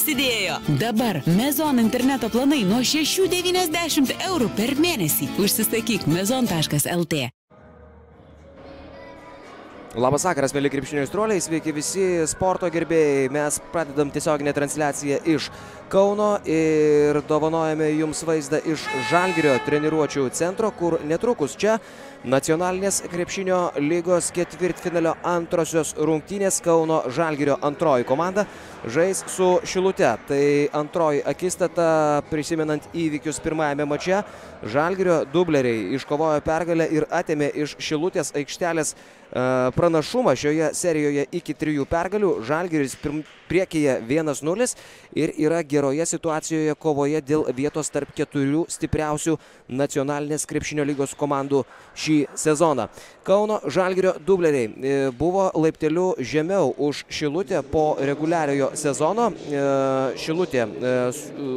prasidėjo. Dabar Mezon interneto planai nuo 6,90 eurų per mėnesį. Užsisakyk mezon.lt. Labas vakaras, mėly krepšinio įstruoliai, sveiki visi sporto gerbėjai. Mes pradedam tiesioginę transliaciją iš Kauno ir dovanojame jums vaizdą iš Žalgirio treniruočio centro, kur netrukus čia nacionalinės krepšinio lygos ketvirtfinalio antrosios rungtynės Kauno Žalgirio antroji komanda žais su Šilute. Tai antroji akistata, prisimenant įvykius pirmajame mače, Žalgirio dubleriai iškovojo pergalę ir atėmė iš Šilutės aikštelės pranašumą šioje serijoje iki trijų pergalių. Žalgiris priekyje 1-0 ir yra geroje situacijoje kovoje dėl vietos tarp keturių stipriausių nacionalinės krepšinio lygos komandų šį sezoną. Kauno Žalgirio dubleriai e, buvo laipteliu žemiau už Šilutę po reguliariojo sezono. E, Šilutė e,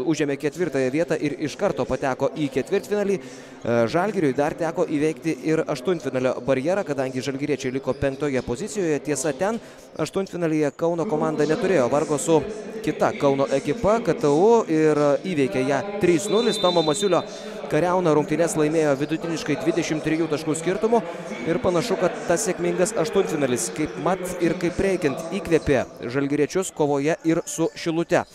užėmė ketvirtąją vietą ir iš karto pateko į ketvirtfinalį. Žalgiriui dar teko įveikti ir aštuntfinalio barjerą, kadangi žalgiriečiai liko penktoje pozicijoje. Tiesa, ten aštuntfinalyje Kauno komanda neturėjo vargo su kita Kauno ekipa, KTU ir įveikė ją 3-0. Tomo Masiulio kariauna rungtynės laimėjo vidutiniškai 23 taškų skirtumu ir panašu, kad tas sėkmingas aštuntfinalis, kaip mat ir kaip reikiant, įkvėpė žalgiriečius kovoje ir su Šilute.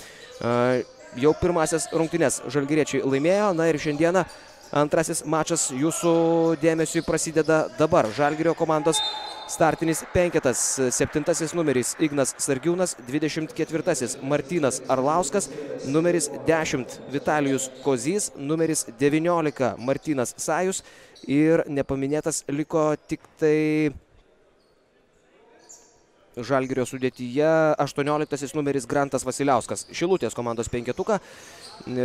Jau pirmasis rungtynės žalgiriečiai laimėjo, na ir šiandieną Antrasis mačas jūsų dėmesiui prasideda dabar. Žalgirio komandos startinis penketas. Septintasis numeris Ignas Sargiūnas, 24 Martinas Arlauskas, numeris 10 Vitalijus Kozys, numeris 19 Martinas Sajus ir nepaminėtas liko tik tai Žalgirio sudėtyje 18 numeris Grantas Vasiliauskas. Šilutės komandos penketuką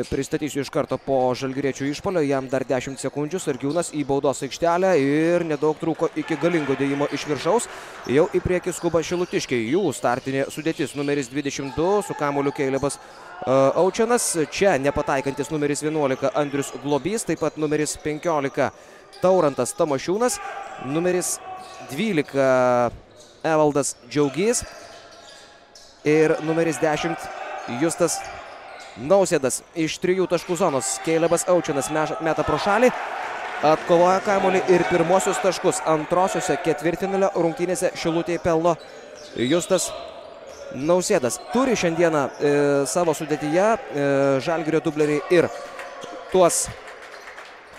pristatysiu iš karto po Žalgiriečių išpolio. Jam dar 10 sekundžių. Sargiūnas į baudos aikštelę ir nedaug trūko iki galingo dėjimo iš viršaus. Jau į priekį skuba Šilutiškiai. Jų startinė sudėtis numeris 22 su kamuoliu Keilebas uh, Aučianas. Čia nepataikantis numeris 11 Andrius Globys. Taip pat numeris 15 Taurantas Tomašiūnas. Numeris 12 Evaldas Džiaugys ir numeris 10 Justas Nausėdas iš trijų taškų zonos. Keilebas Aučinas meta pro šalį, atkovoja kamuolį ir pirmosius taškus antrosiuose ketvirtinalio rungtynėse Šilutėje pelno Justas Nausėdas. Turi šiandieną e, savo sudėtyje e, Žalgirio dubleriai ir tuos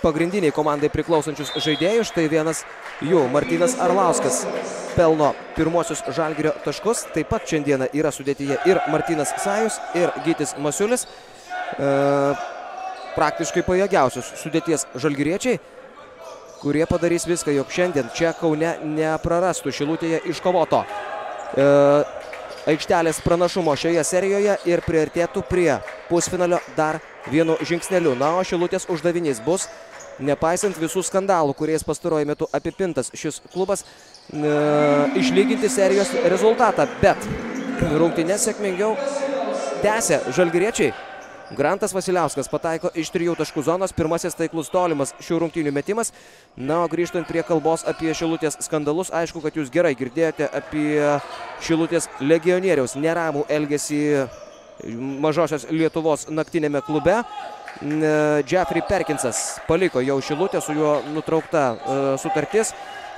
pagrindiniai komandai priklausančius žaidėjus. Štai vienas jų, Martinas Arlauskas, pelno pirmosius žalgirio taškus. Taip pat šiandieną yra sudėtyje ir Martinas Sajus, ir Gytis Masiulis. E, praktiškai pajėgiausius sudėties žalgiriečiai, kurie padarys viską, jog šiandien čia Kaune neprarastų Šilutėje iškovoto e, aikštelės pranašumo šioje serijoje ir priartėtų prie pusfinalio dar vienu žingsneliu. Na, o Šilutės uždavinys bus nepaisant visų skandalų, kuriais pastaruoju metu apipintas šis klubas, e, išlyginti serijos rezultatą. Bet rungtynės sėkmingiau tęsia žalgiriečiai. Grantas Vasiliauskas pataiko iš trijų taškų zonos, pirmasis taiklus tolimas šių rungtynių metimas. Na, o grįžtant prie kalbos apie Šilutės skandalus, aišku, kad jūs gerai girdėjote apie Šilutės legionieriaus neramų elgesį mažosios Lietuvos naktinėme klube. Jeffrey Perkinsas paliko jau Šilutę, su juo nutraukta e, sutartis.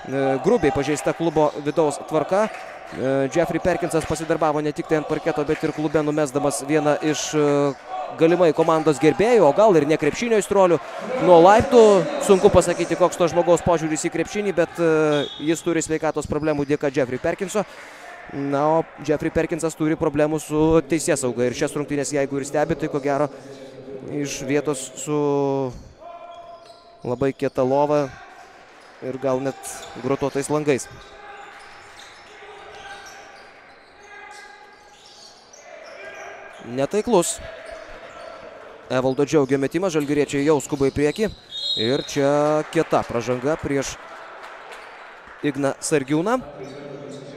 E, grubiai pažeista klubo vidaus tvarka. E, Jeffrey Perkinsas pasidarbavo ne tik tai ant parketo, bet ir klube numesdamas vieną iš galimai komandos gerbėjų, o gal ir ne krepšinio įstrolių. Nuo laiptų sunku pasakyti, koks to žmogaus požiūris į krepšinį, bet jis turi sveikatos problemų dėka Jeffrey Perkinso. Na, o Jeffrey Perkinsas turi problemų su teisės sauga ir šias rungtynės, jeigu ir stebi, tai ko gero iš vietos su labai kieta lova ir gal net grotuotais langais. Netaiklus. Evaldo džiaugio metimas, žalgiriečiai jau skuba į priekį. Ir čia kieta pražanga prieš Igną Sargiūną.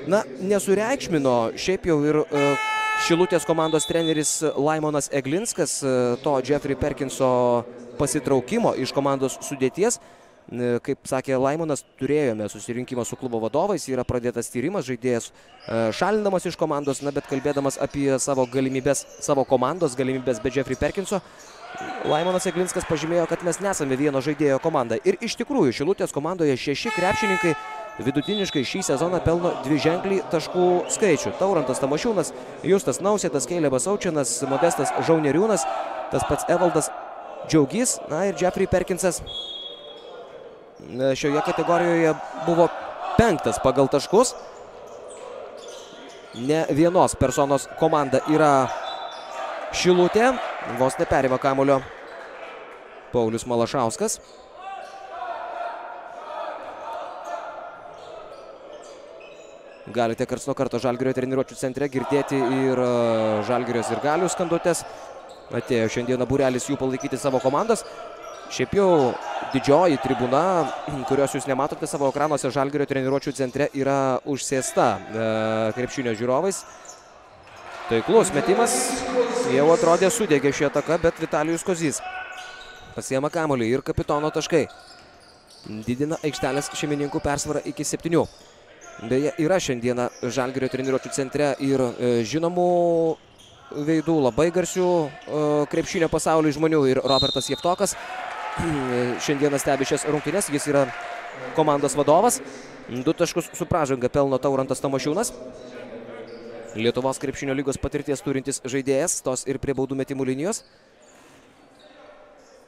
Na, nesureikšmino šiaip jau ir uh, Šilutės komandos treneris Laimonas Eglinskas e, to Jeffrey Perkinso pasitraukimo iš komandos sudėties. Kaip sakė Laimonas, turėjome susirinkimą su klubo vadovais, yra pradėtas tyrimas, žaidėjas šalinamas iš komandos, na, bet kalbėdamas apie savo galimybės, savo komandos galimybės be Jeffrey Perkinso, Laimonas Eglinskas pažymėjo, kad mes nesame vieno žaidėjo komanda. Ir iš tikrųjų, Šilutės komandoje šeši krepšininkai vidutiniškai šį sezoną pelno dvi ženklį taškų skaičių. Taurantas Tamašiūnas, Justas Nausėtas, Keilebas Aučianas, Modestas Žauneriūnas, tas pats Evaldas Džiaugys, na ir Jeffrey Perkinsas šioje kategorijoje buvo penktas pagal taškus. Ne vienos personos komanda yra Šilutė, vos neperima kamulio Paulius Malašauskas. Galite karts nuo karto Žalgirio treniruočių centre girdėti ir e, Žalgirios ir Galių skandutės. Atėjo šiandieną būrelis jų palaikyti savo komandos. Šiaip jau didžioji tribūna, kurios jūs nematote savo ekranuose Žalgirio treniruočių centre, yra užsėsta e, krepšinio žiūrovais. Taiklus metimas, jau atrodė sudėgė šį ataką, bet Vitalijus Kozys pasiema kamolį ir kapitono taškai. Didina aikštelės šeimininkų persvarą iki septynių. Beje, yra šiandieną Žalgirio treniruočių centre ir e, žinomų veidų, labai garsių e, krepšinio pasaulio žmonių ir Robertas Jeftokas. Šiandieną stebi šias rungtynės, jis yra komandos vadovas. Du taškus su pražanga pelno Taurantas Tomašiūnas. Lietuvos krepšinio lygos patirties turintis žaidėjas, tos ir prie baudų metimų linijos.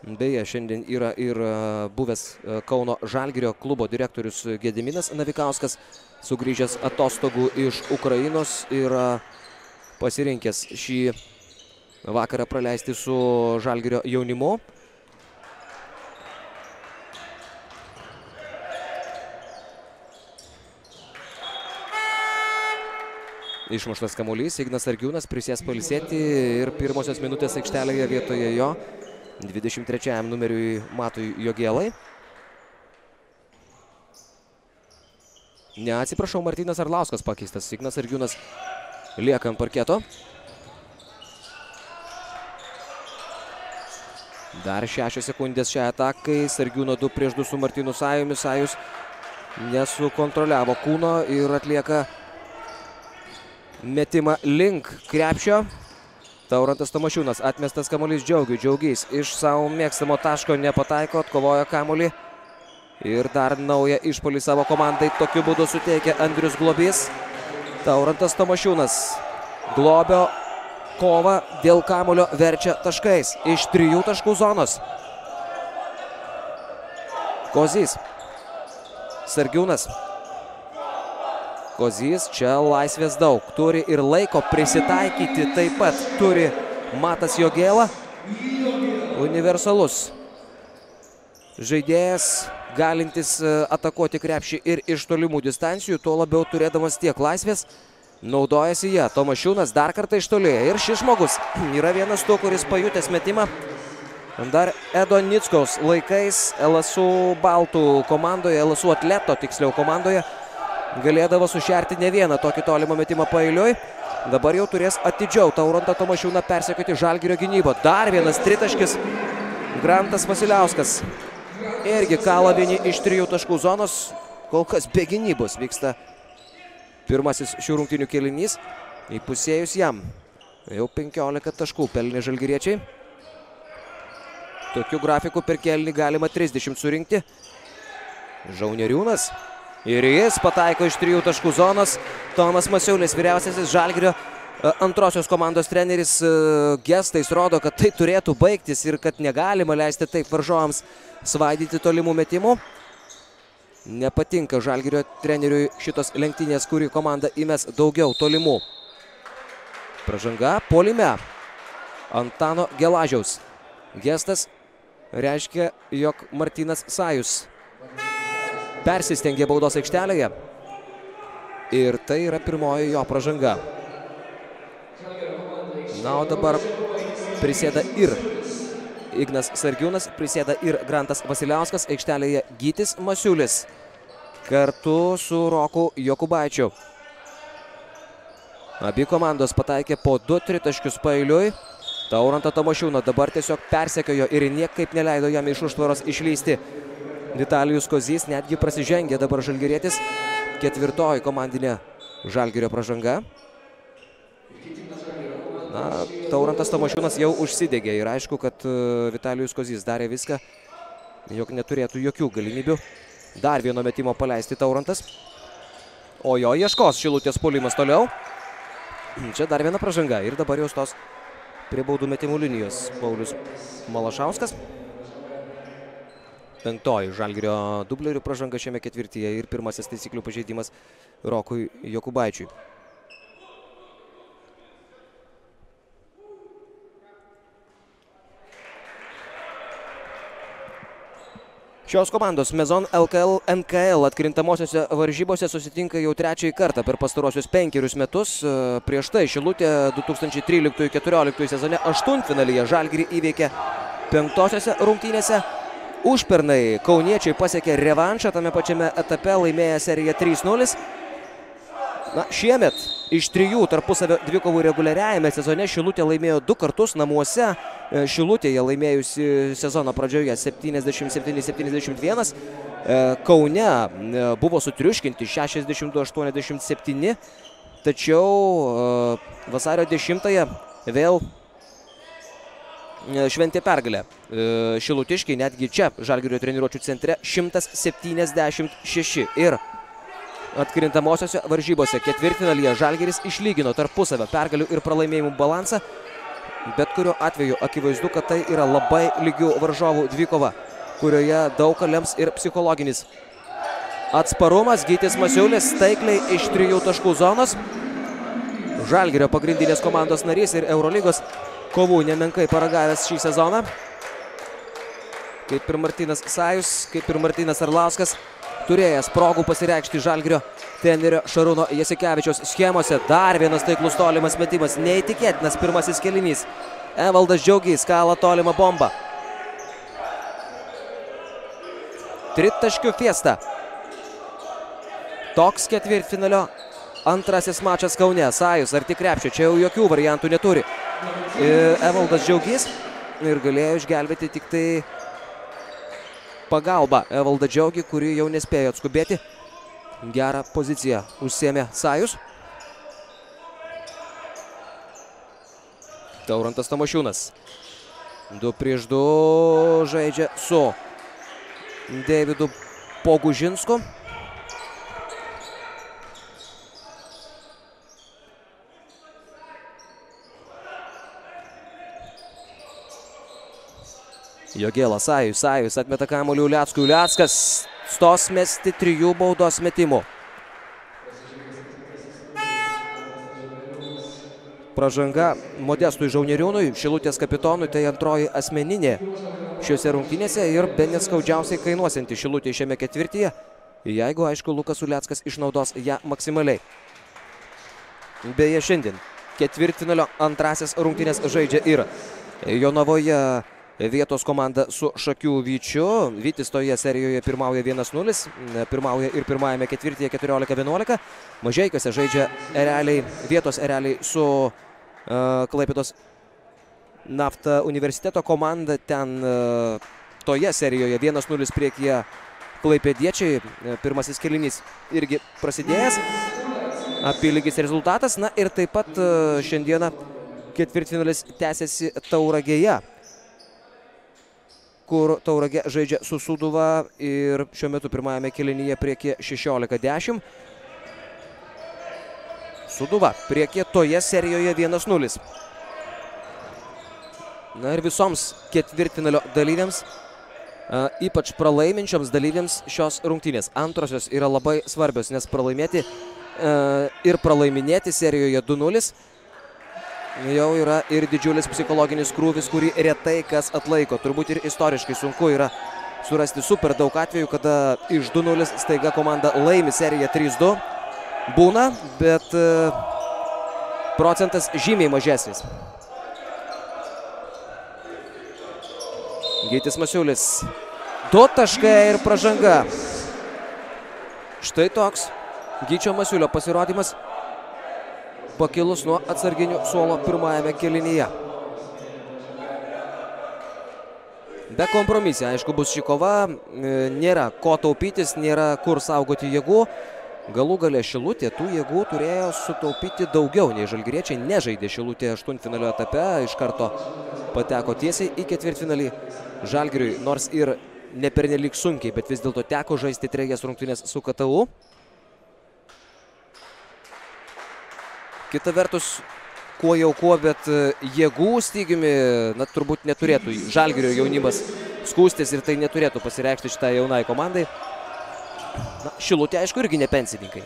Beje, šiandien yra ir e, buvęs e, Kauno Žalgirio klubo direktorius Gediminas Navikauskas, sugrįžęs atostogų iš Ukrainos ir e, pasirinkęs šį vakarą praleisti su Žalgirio jaunimu. Išmuštas kamuolys, Ignas Argiūnas prisės palisėti ir pirmosios minutės aikštelėje vietoje jo 23 numeriui Matui Jogėlai. Ne, atsiprašau, Martynas Arlauskas pakeistas. Ignas Argiūnas lieka ant parketo. Dar šešios sekundės šią atakai. Sargiūno 2 prieš 2 su Martinu Sajumi. Sajus nesukontroliavo kūno ir atlieka metimą link krepšio. Taurantas Tomašiūnas atmestas kamuolys Džiaugiui. Džiaugys iš savo mėgstamo taško nepataiko, atkovojo kamuolį. Ir dar naują išpolį savo komandai tokiu būdu suteikia Andrius Globys. Taurantas Tomašiūnas globio kovą dėl kamulio verčia taškais iš trijų taškų zonos. Kozys. Sargiūnas. Kozys čia laisvės daug. Turi ir laiko prisitaikyti taip pat. Turi Matas Jogėla. Universalus. Žaidėjas galintis e, atakuoti krepšį ir iš tolimų distancijų, tuo labiau turėdamas tiek laisvės, naudojasi ją. Tomašiūnas dar kartą iš toli. Ir šis žmogus yra vienas tų, kuris pajutęs metimą. Dar Edo Nickaus laikais LSU Baltų komandoje, LSU atleto tiksliau komandoje, galėdavo sušerti ne vieną tokį tolimą metimą pailiui. Dabar jau turės atidžiau Taurantą Tomašiūną persekioti Žalgirio gynybą. Dar vienas tritaškis. Grantas Vasiliauskas irgi kala vieni iš trijų taškų zonos. Kol kas be gynybos vyksta pirmasis šių rungtynių kelinys. Įpusėjus jam. Jau 15 taškų pelnė žalgiriečiai. Tokiu grafiku per kelinį galima 30 surinkti. Žauneriūnas. Ir jis pataiko iš trijų taškų zonos. Tomas Masiulis, vyriausiasis Žalgirio e, antrosios komandos treneris e, gestais rodo, kad tai turėtų baigtis ir kad negalima leisti taip varžovams svaidyti tolimų metimų. Nepatinka Žalgirio treneriui šitos lenktynės, kurį komanda įmes daugiau tolimų. Pražanga polime. Antano Gelažiaus. Gestas reiškia, jog Martinas Sajus persistengė baudos aikštelėje. Ir tai yra pirmoji jo pražanga. Na, o dabar prisėda ir Ignas Sargiūnas, prisėda ir Grantas Vasiliauskas, aikštelėje Gytis Masiulis kartu su Roku Jokubaičiu. Abi komandos pataikė po 2 tritaškius pailiui. Taurantą Tomašiūną dabar tiesiog persekiojo ir niekaip neleido jam iš užtvaros išlysti Vitalijus Kozys netgi prasižengė dabar Žalgirėtis. Ketvirtoji komandinė Žalgirio pražanga. Na, Taurantas Tomašiūnas jau užsidegė ir aišku, kad e, Vitalijus Kozys darė viską, jog neturėtų jokių galimybių dar vieno metimo paleisti Taurantas. O jo ieškos Šilutės puolimas toliau. Čia dar viena pražanga ir dabar jau stos prie baudų metimų linijos Paulius Malašauskas. Penktoji Žalgirio dublerių pražanga šiame ketvirtyje ir pirmasis taisyklių pažeidimas Rokui Jokubaičiui. Šios komandos Mezon LKL NKL atkrintamosiose varžybose susitinka jau trečiąjį kartą per pastarosius penkerius metus. E, prieš tai Šilutė 2013-2014 sezone aštuntfinalyje Žalgirį įveikė penktosiose rungtynėse. Užpernai kauniečiai pasiekė revanšą tame pačiame etape laimėję seriją 3-0. Na, šiemet iš trijų tarpusavio dvikovų reguliariajame sezone Šilutė laimėjo du kartus namuose. E, Šilutėje laimėjusi sezono pradžioje 77-71. E, Kaune e, buvo sutriuškinti 62-87. Tačiau vasario 10-ąją vėl šventė pergalę. Šilutiškiai netgi čia Žalgirio treniruočių centre 176. Ir atkrintamosiose varžybose. Ketvirtinalyje Žalgeris išlygino tarpusavio pergalių ir pralaimėjimų balansą. Bet kuriuo atveju akivaizdu, kad tai yra labai lygių varžovų dvikova, kurioje daug lems ir psichologinis atsparumas. Gytis Masiulis taikliai iš trijų taškų zonos. Žalgerio pagrindinės komandos narys ir Eurolygos kovų nemenkai paragavęs šį sezoną. Kaip ir Martinas Sajus, kaip ir Martinas Arlauskas turėjęs progų pasireikšti Žalgirio trenerio Šarūno Jasikevičiaus schemose. Dar vienas taiklus tolimas metimas. Neįtikėtinas pirmasis kelinys. Evaldas Džiaugys kala tolimą bombą. Tritaškių fiesta. Toks ketvirtfinalio antrasis mačas Kaune. Sajus arti krepšio. Čia jau jokių variantų neturi. E, Evaldas Džiaugys ir galėjo išgelbėti tik tai pagalba Evalda Džiaugi, kuri jau nespėjo atskubėti. Gerą poziciją užsėmė Sajus. Taurantas Tamošiūnas. 2 prieš 2 žaidžia su Davidu Pogužinsku. Jogėlas Sajus, Sajus atmeta kamuolį Uliackui, Uliackas stos mesti trijų baudos metimų. Pražanga Modestui Žauneriūnui, Šilutės kapitonui, tai antroji asmeninė šiuose rungtynėse ir be neskaudžiausiai kainuosianti Šilutė šiame ketvirtyje, jeigu, aišku, Lukas Uliackas išnaudos ją maksimaliai. Beje, šiandien ketvirtinalio antrasis rungtynės žaidžia ir Jonavoje vietos komanda su Šakių Vyčiu. Vytis toje serijoje pirmauja 1-0, pirmauja ir pirmajame ketvirtyje 14-11. Mažieikose žaidžia ereliai, vietos ereliai su uh, Klaipėdos nafta universiteto komanda. Ten uh, toje serijoje 1-0 priekyje Klaipėdiečiai. Pirmasis kelinys irgi prasidėjęs. Apylygis rezultatas. Na ir taip pat šiandieną ketvirtfinalis tęsiasi Tauragėje kur Tauragė žaidžia su Suduva ir šiuo metu pirmajame kelinyje priekyje 16-10. Suduva priekyje toje serijoje 1-0. Na ir visoms ketvirtinalio dalyviams, ypač pralaiminčioms dalyviams šios rungtynės. Antrosios yra labai svarbios, nes pralaimėti ir pralaiminėti serijoje 2-0 jau yra ir didžiulis psichologinis krūvis, kurį retai kas atlaiko. Turbūt ir istoriškai sunku yra surasti super daug atvejų, kada iš 2-0 staiga komanda laimi seriją 3-2. Būna, bet e, procentas žymiai mažesnis. Gytis Masiulis. Du taškai ir pražanga. Štai toks Gyčio Masiulio pasirodymas pakilus nuo atsarginių suolo pirmajame kelinyje. Be kompromisė, aišku, bus ši kova, e, nėra ko taupytis, nėra kur saugoti jėgų. Galų galę Šilutė tų jėgų turėjo sutaupyti daugiau nei žalgyriečiai. Nežaidė Šilutė aštuntfinalio etape, iš karto pateko tiesiai į ketvirtfinalį. Žalgiriui nors ir nepernelik sunkiai, bet vis dėlto teko žaisti trejas rungtynės su KTU. Kita vertus, kuo jau kuo, bet e, jėgų stygiumi, na, turbūt neturėtų Žalgirio jaunimas skūstis ir tai neturėtų pasireikšti šitai jaunai komandai. Na, Šilutė, aišku, irgi ne pensininkai.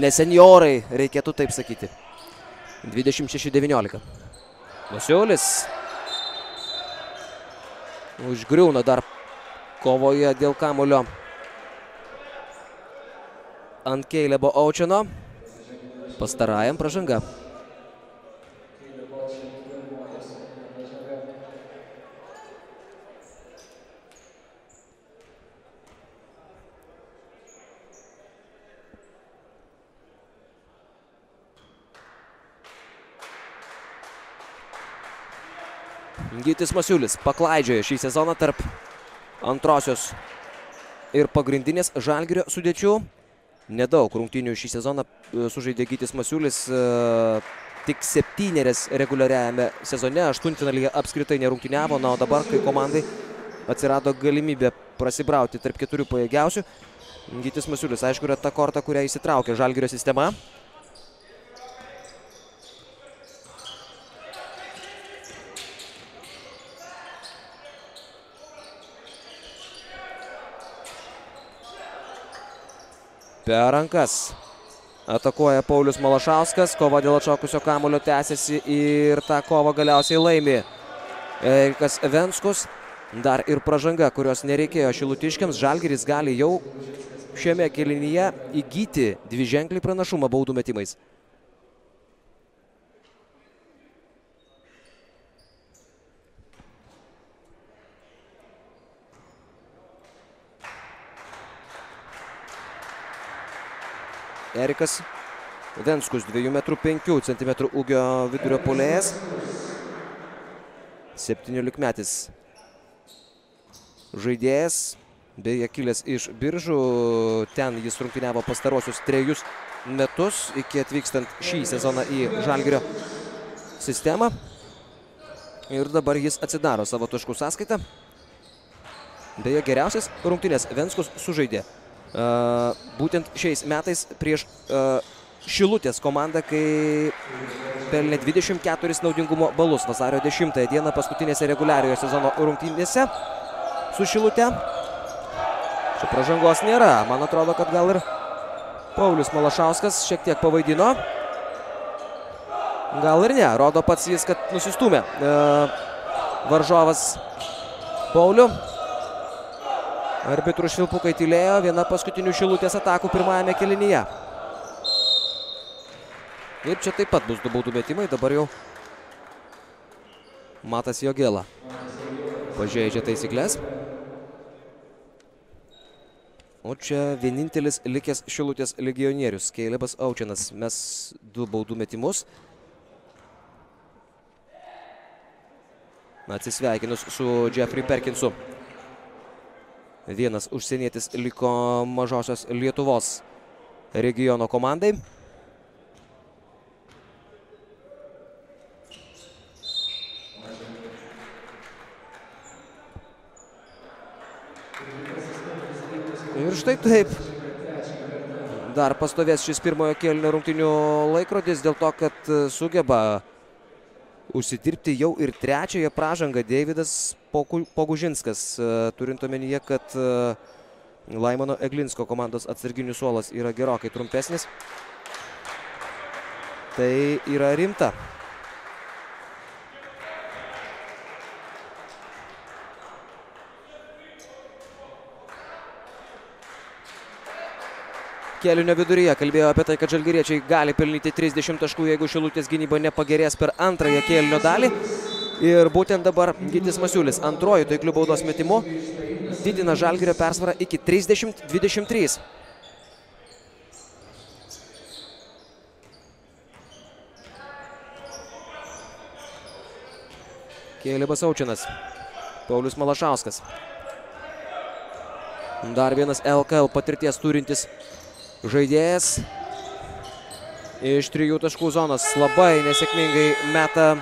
Ne seniorai, reikėtų taip sakyti. 26-19. Masiulis. Užgriūna dar kovoje dėl kamulio ant Keilebo Aučiano. Pastarajam pražanga. Gytis Masiulis paklaidžiojo šį sezoną tarp antrosios ir pagrindinės žalgirio sudėčių. Nedaug rungtynių šį sezoną e, sužaidė Gytis Masiulis. E, tik septynerias reguliariajame sezone, aštuntfinalyje apskritai nerungtyniavo, na o dabar, kai komandai atsirado galimybė prasibrauti tarp keturių pajėgiausių, Gytis Masiulis, aišku, yra ta korta, kurią įsitraukė žalgirio sistema. Per rankas. Atakuoja Paulius Malašauskas, kova dėl atšokusio kamulio tęsiasi ir tą kovą galiausiai laimi. Erikas Venskus, dar ir pražanga, kurios nereikėjo šilutiškiams. Žalgiris gali jau šiame kelinyje įgyti dviženklį pranašumą baudų metimais. Erikas Venskus, 2 m 5 cm ūgio vidurio polėjas. 17 metis žaidėjas, beje kilęs iš biržų, ten jis rungtyniavo pastarosius trejus metus iki atvykstant šį sezoną į Žalgirio sistemą. Ir dabar jis atsidaro savo taškų sąskaitą. Beje, geriausias rungtynės Venskus sužaidė būtent šiais metais prieš Šilutės komandą, kai pelnė 24 naudingumo balus vasario 10 dieną paskutinėse reguliariojo sezono rungtynėse su Šilute. Čia pražangos nėra. Man atrodo, kad gal ir Paulius Malašauskas šiek tiek pavaidino. Gal ir ne. Rodo pats jis, kad nusistumė varžovas Paulių. Arbitrų švilpukai tylėjo, viena paskutinių šilutės atakų pirmajame kelinyje. Ir čia taip pat bus du baudų metimai, dabar jau Matas Jogėla pažeidžia taisyklės. O čia vienintelis likęs šilutės legionierius, Keilebas Aučianas. Mes du baudų metimus. Atsisveikinus su Jeffrey Perkinsu. Vienas užsienietis liko mažosios Lietuvos regiono komandai. Ir štai taip. Dar pastovės šis pirmojo kėlinio rungtinių laikrodis dėl to, kad sugeba užsidirbti jau ir trečiąją pražangą Deividas Pogužinskas, e, turint omenyje, kad e, Laimono Eglinsko komandos atsarginių suolas yra gerokai trumpesnis. Tai yra rimta. Kelinio viduryje kalbėjo apie tai, kad žalgiriečiai gali pelnyti 30 taškų, jeigu šilutės gynyba nepagerės per antrąją kelinio dalį. Ir būtent dabar Gytis Masiulis antroji taiklių baudos metimu didina žalgirio persvarą iki 30-23. Kėlibas Aučinas. Paulius Malašauskas. Dar vienas LKL patirties turintis žaidėjas. Iš trijų taškų zonos labai nesėkmingai meta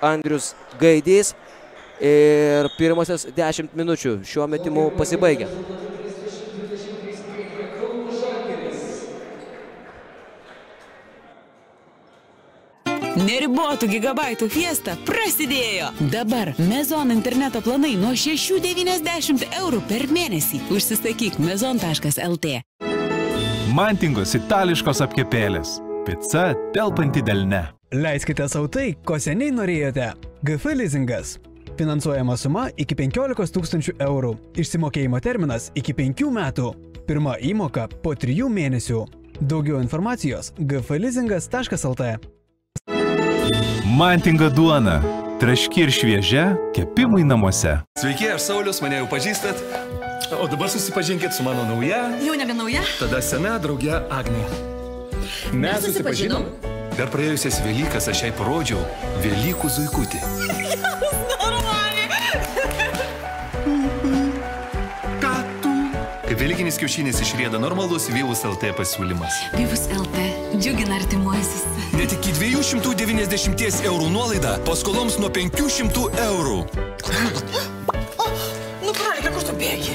Andrius Gaidys. Ir pirmosios 10 minučių šiuo metimu pasibaigia. Neribotų gigabaitų fiesta prasidėjo. Dabar Mezon interneto planai nuo 6,90 eurų per mėnesį. Užsisakyk mezon.lt. Mantingos itališkos apkepėlės. Pica telpanti delne. Leiskite savo tai, ko seniai norėjote. GF leasingas. Finansuojama suma iki 15 tūkstančių eurų. Išsimokėjimo terminas iki 5 metų. Pirma įmoka po 3 mėnesių. Daugiau informacijos gfleasingas.lt. Mantinga duona. Traški ir šviežia, kepimai namuose. Sveiki, aš Saulis, mane jau pažįstat. O dabar susipažinkit su mano nauja, Jau nebe nauja? tada sena draugė Agnė. Mes susipažinom. Per praėjusias Velykas aš jai parodžiau Velykų zuikutį. Ką tu? Kaip Velykinis kiaušinis išrėda normalus Vyvus LT pasiūlymas. Vyvus LT džiugina artimuosius. Net iki 290 eurų nuolaida paskoloms nuo 500 eurų. Nu, praeik, kur tu bėgi?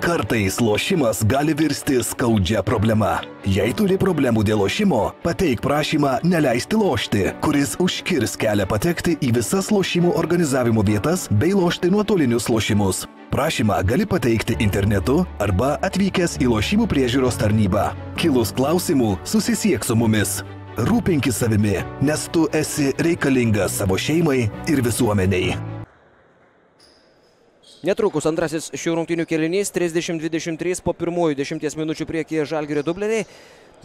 Kartais lošimas gali virsti skaudžia problema. Jei turi problemų dėl lošimo, pateik prašymą neleisti lošti, kuris užkirs kelią patekti į visas lošimų organizavimo vietas bei lošti nuotolinius lošimus. Prašymą gali pateikti internetu arba atvykęs į lošimų priežiūros tarnybą. Kilus klausimų, susisiek su mumis. Rūpinkis savimi, nes tu esi reikalingas savo šeimai ir visuomeniai. Netrukus antrasis šių rungtynių kelinys 30-23 po pirmųjų 10 minučių priekyje Žalgirio dubleriai.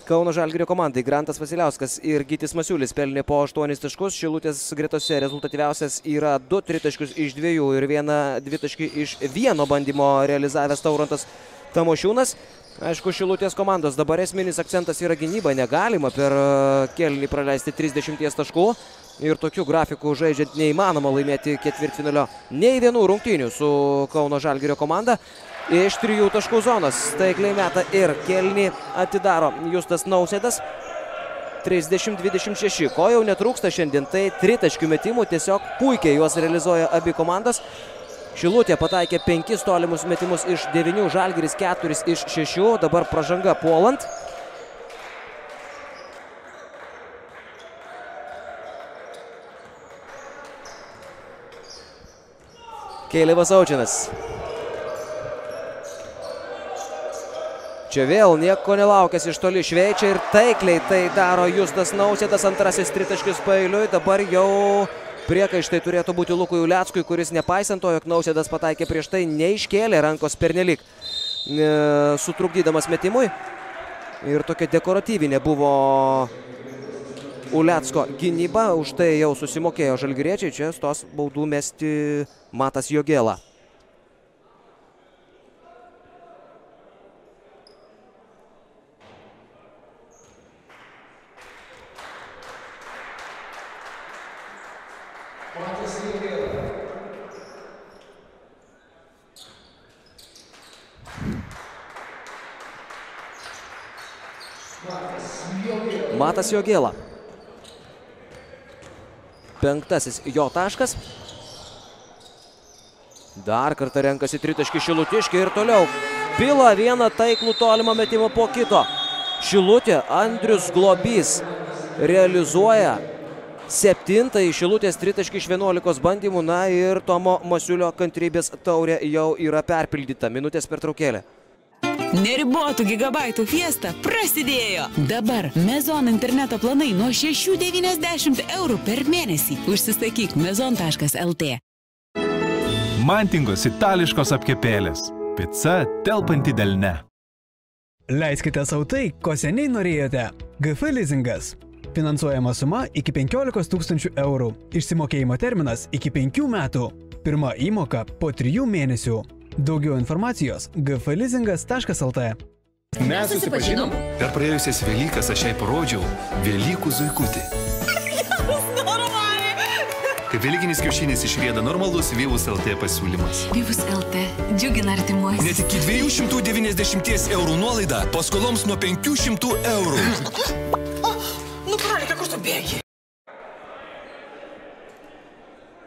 Kauno Žalgirio komandai Grantas Vasiliauskas ir Gytis Masiulis pelnė po 8 taškus. Šilutės gretose rezultatyviausias yra 2 tritaškius iš 2 ir 1 dvitaškį iš vieno bandymo realizavęs Taurantas Tamošiūnas. Aišku, Šilutės komandos dabar esminis akcentas yra gynyba. Negalima per e, kelnį praleisti 30 taškų. Ir tokiu grafiku žaidžiant neįmanoma laimėti ketvirtfinalio nei vienų rungtynių su Kauno Žalgirio komanda. Iš trijų taškų zonos taikliai meta ir kelnį atidaro Justas Nausėdas. 30-26. Ko jau netrūksta šiandien, tai tritaškių metimų. Tiesiog puikiai juos realizuoja abi komandos. Šilutė pataikė penkis tolimus metimus iš devinių, Žalgiris keturis iš šešių. Dabar pražanga puolant. Keilivas Aučinas. Čia vėl nieko nelaukęs iš toli šveičia ir taikliai tai daro Justas Nausėdas. Antrasis tritaškis pailiui. Dabar jau priekaištai turėtų būti Lukui Uleckui, kuris nepaisant to, jog Nausėdas pataikė prieš tai, neiškėlė rankos pernelik, e, sutrukdydamas metimui. Ir tokia dekoratyvinė buvo Ulecko gynyba. Už tai jau susimokėjo žalgiriečiai. Čia stos baudų mesti Matas Jogėla. Matas Jogėla. Penktasis jo taškas. Dar kartą renkasi tritaškį Šilutiškį ir toliau pila vieną taiklų tolimą metimą po kito. Šilutė Andrius Globys realizuoja septintąjį Šilutės tritaškį iš 11 bandymų. Na ir Tomo Masiulio kantrybės taurė jau yra perpildyta. Minutės pertraukėlė. Neribotų gigabaitų fiesta prasidėjo. Dabar Mezon interneto planai nuo 6,90 eurų per mėnesį. Užsisakyk mezon.lt. Mantingos itališkos apkepėlės. Pica telpanti delne. Leiskite savo tai, ko seniai norėjote. GF leasingas. Finansuojama suma iki 15 tūkstančių eurų. Išsimokėjimo terminas iki 5 metų. Pirma įmoka po 3 mėnesių. Daugiau informacijos gfleasingas.lt. Mes susipažinom. Per praėjusias Velykas aš jai parodžiau Velykų zuikutį. Kaip Velykinis kiaušinis išrėda normalus Vyvus LT pasiūlymas. Vyvus LT džiugina artimuosius. Net iki 290 eurų nuolaida paskoloms nuo 500 eurų. Nu, brolikai, kur tu bėgi?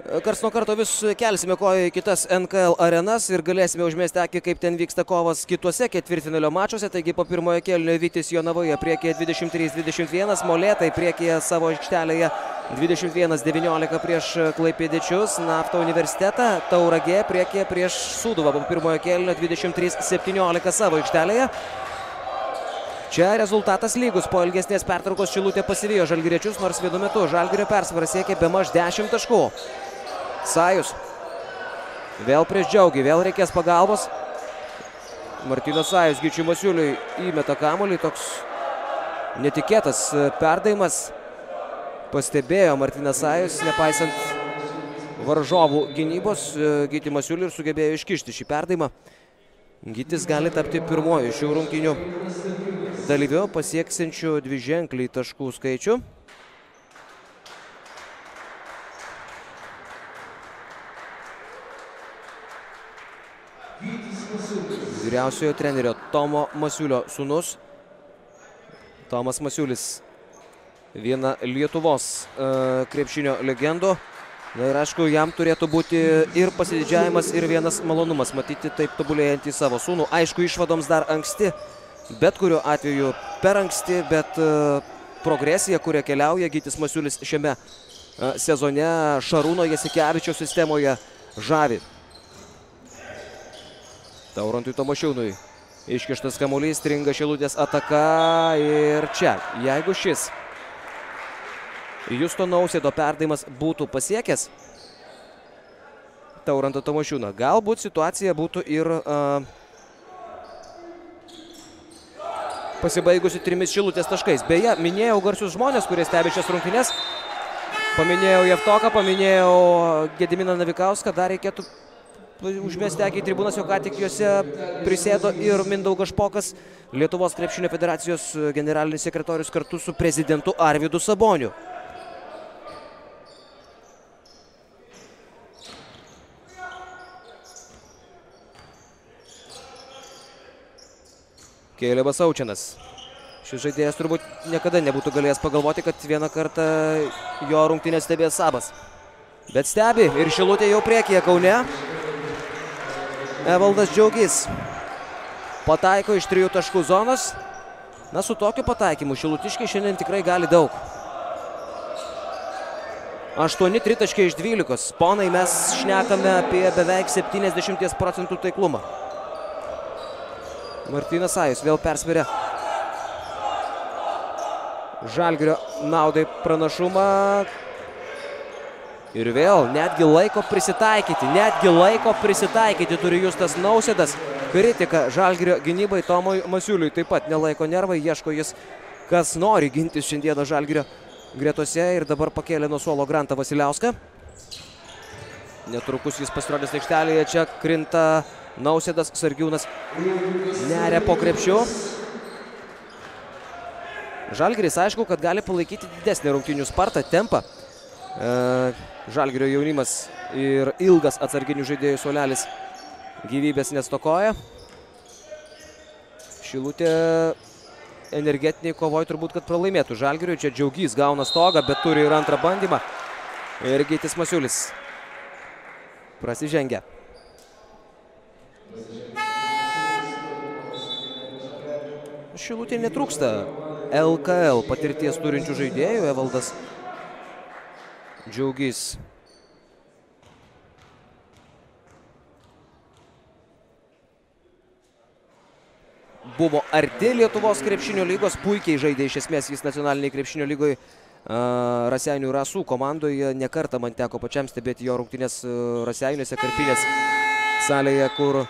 Kars nuo karto vis kelsime koją į kitas NKL arenas ir galėsime užmesti akį, kaip ten vyksta kovas kituose ketvirtinalio mačiuose. Taigi po pirmojo kelnio Vytis Jonavoje priekyje 23-21, Molėtai priekyje savo aikštelėje 21-19 prieš Klaipėdiečius, Nafto universitetą, Tauragė priekyje prieš Sūduvą po pirmojo kelnio 23-17 savo aikštelėje. Čia rezultatas lygus. Po ilgesnės pertraukos Šilutė pasivijo Žalgiriečius, nors vienu metu Žalgirio persvara siekia be maž 10 taškų. Sajus. Vėl prieš džiaugį, vėl reikės pagalbos. Martinas Sajus Gyčiui Masiuliui įmeta kamuolį, toks netikėtas perdavimas. Pastebėjo Martinas Sajus, nepaisant varžovų gynybos, Gyti Masiuliui ir sugebėjo iškišti šį perdavimą. Gytis gali tapti pirmoju šių rungtynių dalyviu, pasieksinčių dvi ženklį taškų skaičių. Vyriausiojo trenerio Tomo Masiulio sūnus. Tomas Masiulis, viena Lietuvos uh, krepšinio legendų. Na ir aišku, jam turėtų būti ir pasididžiavimas, ir vienas malonumas matyti taip tobulėjantį savo sūnų. Aišku, išvadoms dar anksti, bet kuriuo atveju per anksti, bet uh, progresija, kuria keliauja Gytis Masiulis šiame uh, sezone Šarūno Jasikevičio sistemoje žavi. Taurantui Tomašiūnui. Iškištas kamuolys, stringa Šilutės ataka ir čia, jeigu šis Justo Nausėdo perdavimas būtų pasiekęs Taurantą Tomašiūną, galbūt situacija būtų ir uh, pasibaigusi trimis Šilutės taškais. Beje, minėjau garsius žmonės, kurie stebi šias rungtynes. Paminėjau Jeftoką, paminėjau Gediminą Navikauską, dar reikėtų užmesti akį į tribūnas, jau ką tik juose prisėdo ir Mindaugas Špokas, Lietuvos krepšinio federacijos generalinis sekretorius kartu su prezidentu Arvidu Saboniu. Kėlėvas Aučianas. Šis žaidėjas turbūt niekada nebūtų galėjęs pagalvoti, kad vieną kartą jo rungtynę stebės Sabas. Bet stebi ir Šilutė jau priekyje Kaune. Evaldas Džiaugys pataiko iš trijų taškų zonos. Na, su tokiu pataikymu Šilutiškiai šiandien tikrai gali daug. 8 tritaškiai iš 12. Ponai, mes šnekame apie beveik 70 procentų taiklumą. Martynas Sajus vėl persveria Žalgirio naudai pranašumą. Ir vėl netgi laiko prisitaikyti, netgi laiko prisitaikyti turi Justas Nausėdas. Kritika Žalgirio gynybai Tomui Masiuliui taip pat nelaiko nervai, ieško jis, kas nori gintis šiandieną Žalgirio gretose ir dabar pakėlė nuo suolo Grantą Vasiliauską. Netrukus jis pasirodys aikštelėje, čia krinta Nausėdas, Sargiūnas neria po krepšiu. Žalgiris aišku, kad gali palaikyti didesnį rungtinių spartą, tempą. Žalgirio jaunimas ir ilgas atsarginių žaidėjų suolelis gyvybės nestokoja. Šilutė energetiniai kovoj turbūt, kad pralaimėtų Žalgiriui. Čia Džiaugys gauna stogą, bet turi ir antrą bandymą. Ir Gytis Masiulis prasižengia. Šilutė netrūksta LKL patirties turinčių žaidėjų. Evaldas Džiaugys. Buvo arti Lietuvos krepšinio lygos, puikiai žaidė iš esmės jis nacionaliniai krepšinio lygoje. Raseinių Rasų komandoje nekartą man teko pačiam stebėti jo rungtynės Raseiniuose Karpinės salėje, kur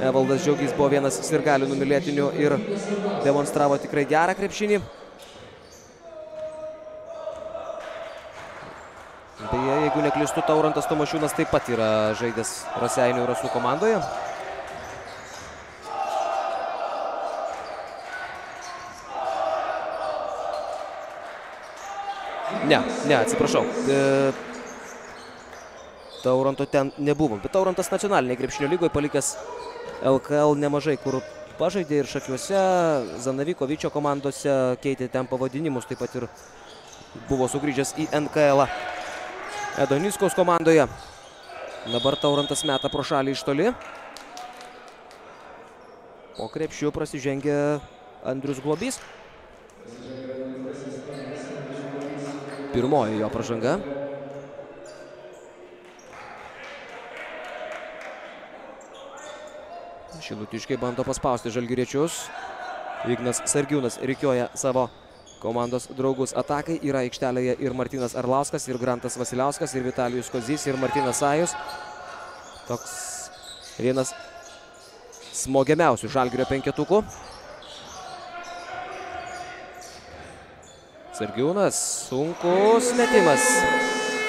Evaldas Džiaugys buvo vienas sirgalių numylėtinių ir demonstravo tikrai gerą krepšinį. Beje, jeigu neklistu, Taurantas Tomašiūnas taip pat yra žaidęs Raseinių Rasų komandoje. Ne, ne, atsiprašau. Tauranto ten nebuvo. Bet Taurantas nacionalinėje krepšinio lygoje palikęs LKL nemažai kur pažaidė ir šakiuose, Zanaviko Vyčio komandose keitė ten pavadinimus, taip pat ir buvo sugrįžęs į NKL. Edoniskos komandoje. Dabar Taurantas meta pro šalį iš toli. Po krepšių prasižengia Andrius Globys. Pirmoji jo pražanga. Šilutiškai bando paspausti žalgiriečius. Ignas Sargiūnas reikiuoja savo komandos draugus atakai. Yra aikštelėje ir Martinas Arlauskas, ir Grantas Vasiliauskas, ir Vitalijus Kozys, ir Martinas Sajus. Toks vienas smogiamiausių žalgirio penketukų. Sargiūnas, sunkus metimas.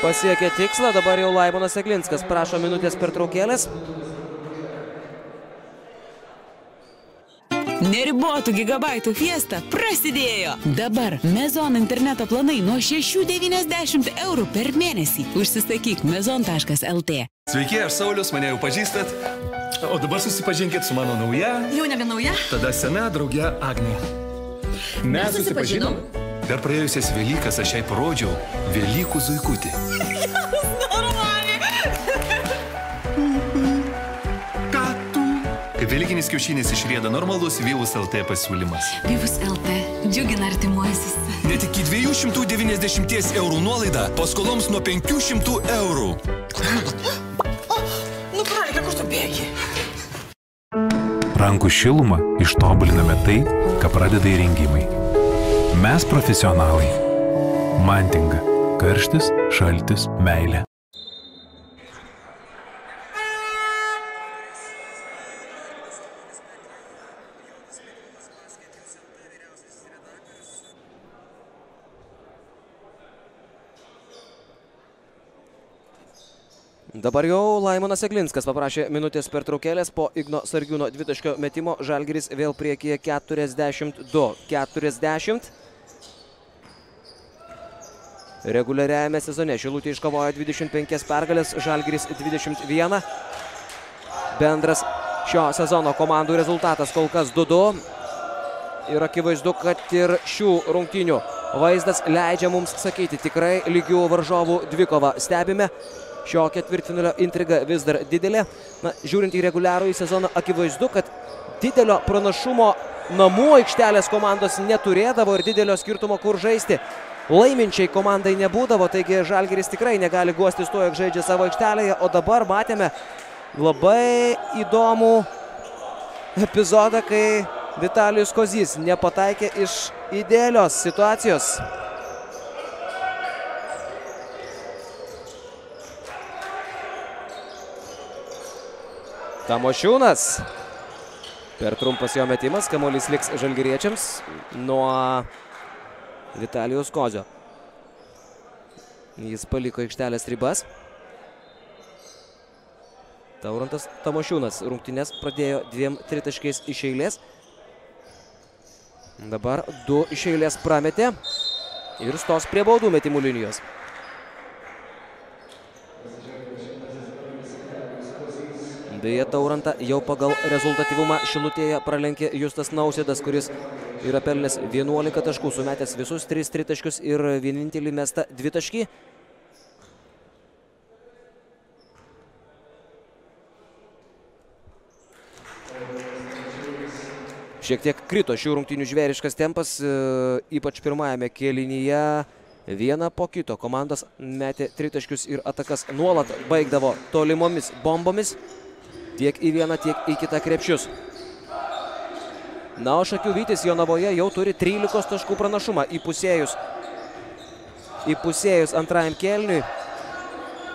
Pasiekė tikslą, dabar jau Laimonas Eglinskas prašo minutės per traukėlės. Neribotų gigabaitų fiesta prasidėjo. Dabar Mezon interneto planai nuo 6,90 eurų per mėnesį. Užsisakyk mezon.lt. Sveiki, aš Saulis, mane jau pažįstat. O dabar susipažinkit su mano nauja, Jau nebe nauja? tada sena draugė Agnė. Mes susipažinom. Per praėjusias Velykas aš jai parodžiau Velykų zuikutį. Velykinis kiaušinis išrėda normalus Vyvus LT pasiūlymas. Vyvus LT džiugina artimuosius. Net iki 290 eurų nuolaida paskoloms nuo 500 eurų. Nu, brolikai, kur tu bėgi? Rankų šilumą ištobuliname tai, ką pradeda įrengimai. Mes profesionalai. Mantinga. Karštis, šaltis, meilė. Dabar jau Laimonas Eglinskas paprašė minutės per traukėlės po Igno Sargiūno dvitaškio metimo. Žalgiris vėl priekyje 42-40. Reguliariajame sezone Šilutė iškovojo 25 pergalės, Žalgiris 21. Bendras šio sezono komandų rezultatas kol kas 2-2. Ir akivaizdu, kad ir šių rungtynių vaizdas leidžia mums sakyti tikrai lygių varžovų dvikovą. Stebime šio ketvirtfinalio intriga vis dar didelė. Na, žiūrint į reguliarų į sezoną, akivaizdu, kad didelio pranašumo namų aikštelės komandos neturėdavo ir didelio skirtumo, kur žaisti. Laiminčiai komandai nebūdavo, taigi Žalgiris tikrai negali guostis to, jog žaidžia savo aikštelėje, o dabar matėme labai įdomų epizodą, kai Vitalijus Kozys nepataikė iš idealios situacijos. Tamošiūnas. Per trumpas jo metimas, kamuolys liks žalgiriečiams nuo Vitalijos Kozio. Jis paliko aikštelės ribas. Taurantas Tamošiūnas rungtynės pradėjo dviem tritaškiais iš eilės. Dabar du iš eilės prametė ir stos prie baudų metimų linijos. Beje, Taurantą jau pagal rezultatyvumą Šilutėje pralenkė Justas Nausėdas, kuris yra pelnęs 11 taškų, sumetęs visus 3 tritaškius ir vienintelį mestą dvitaškį. Šiek tiek krito šių rungtynių žvėriškas tempas, e, ypač pirmajame kėlinyje. Vieną po kito komandos metė tritaškius ir atakas nuolat baigdavo tolimomis bombomis tiek į vieną, tiek į kitą krepšius. Na, o Šakių Vytis Jonavoje jau turi 13 taškų pranašumą įpusėjus. Įpusėjus antrajam kelniui.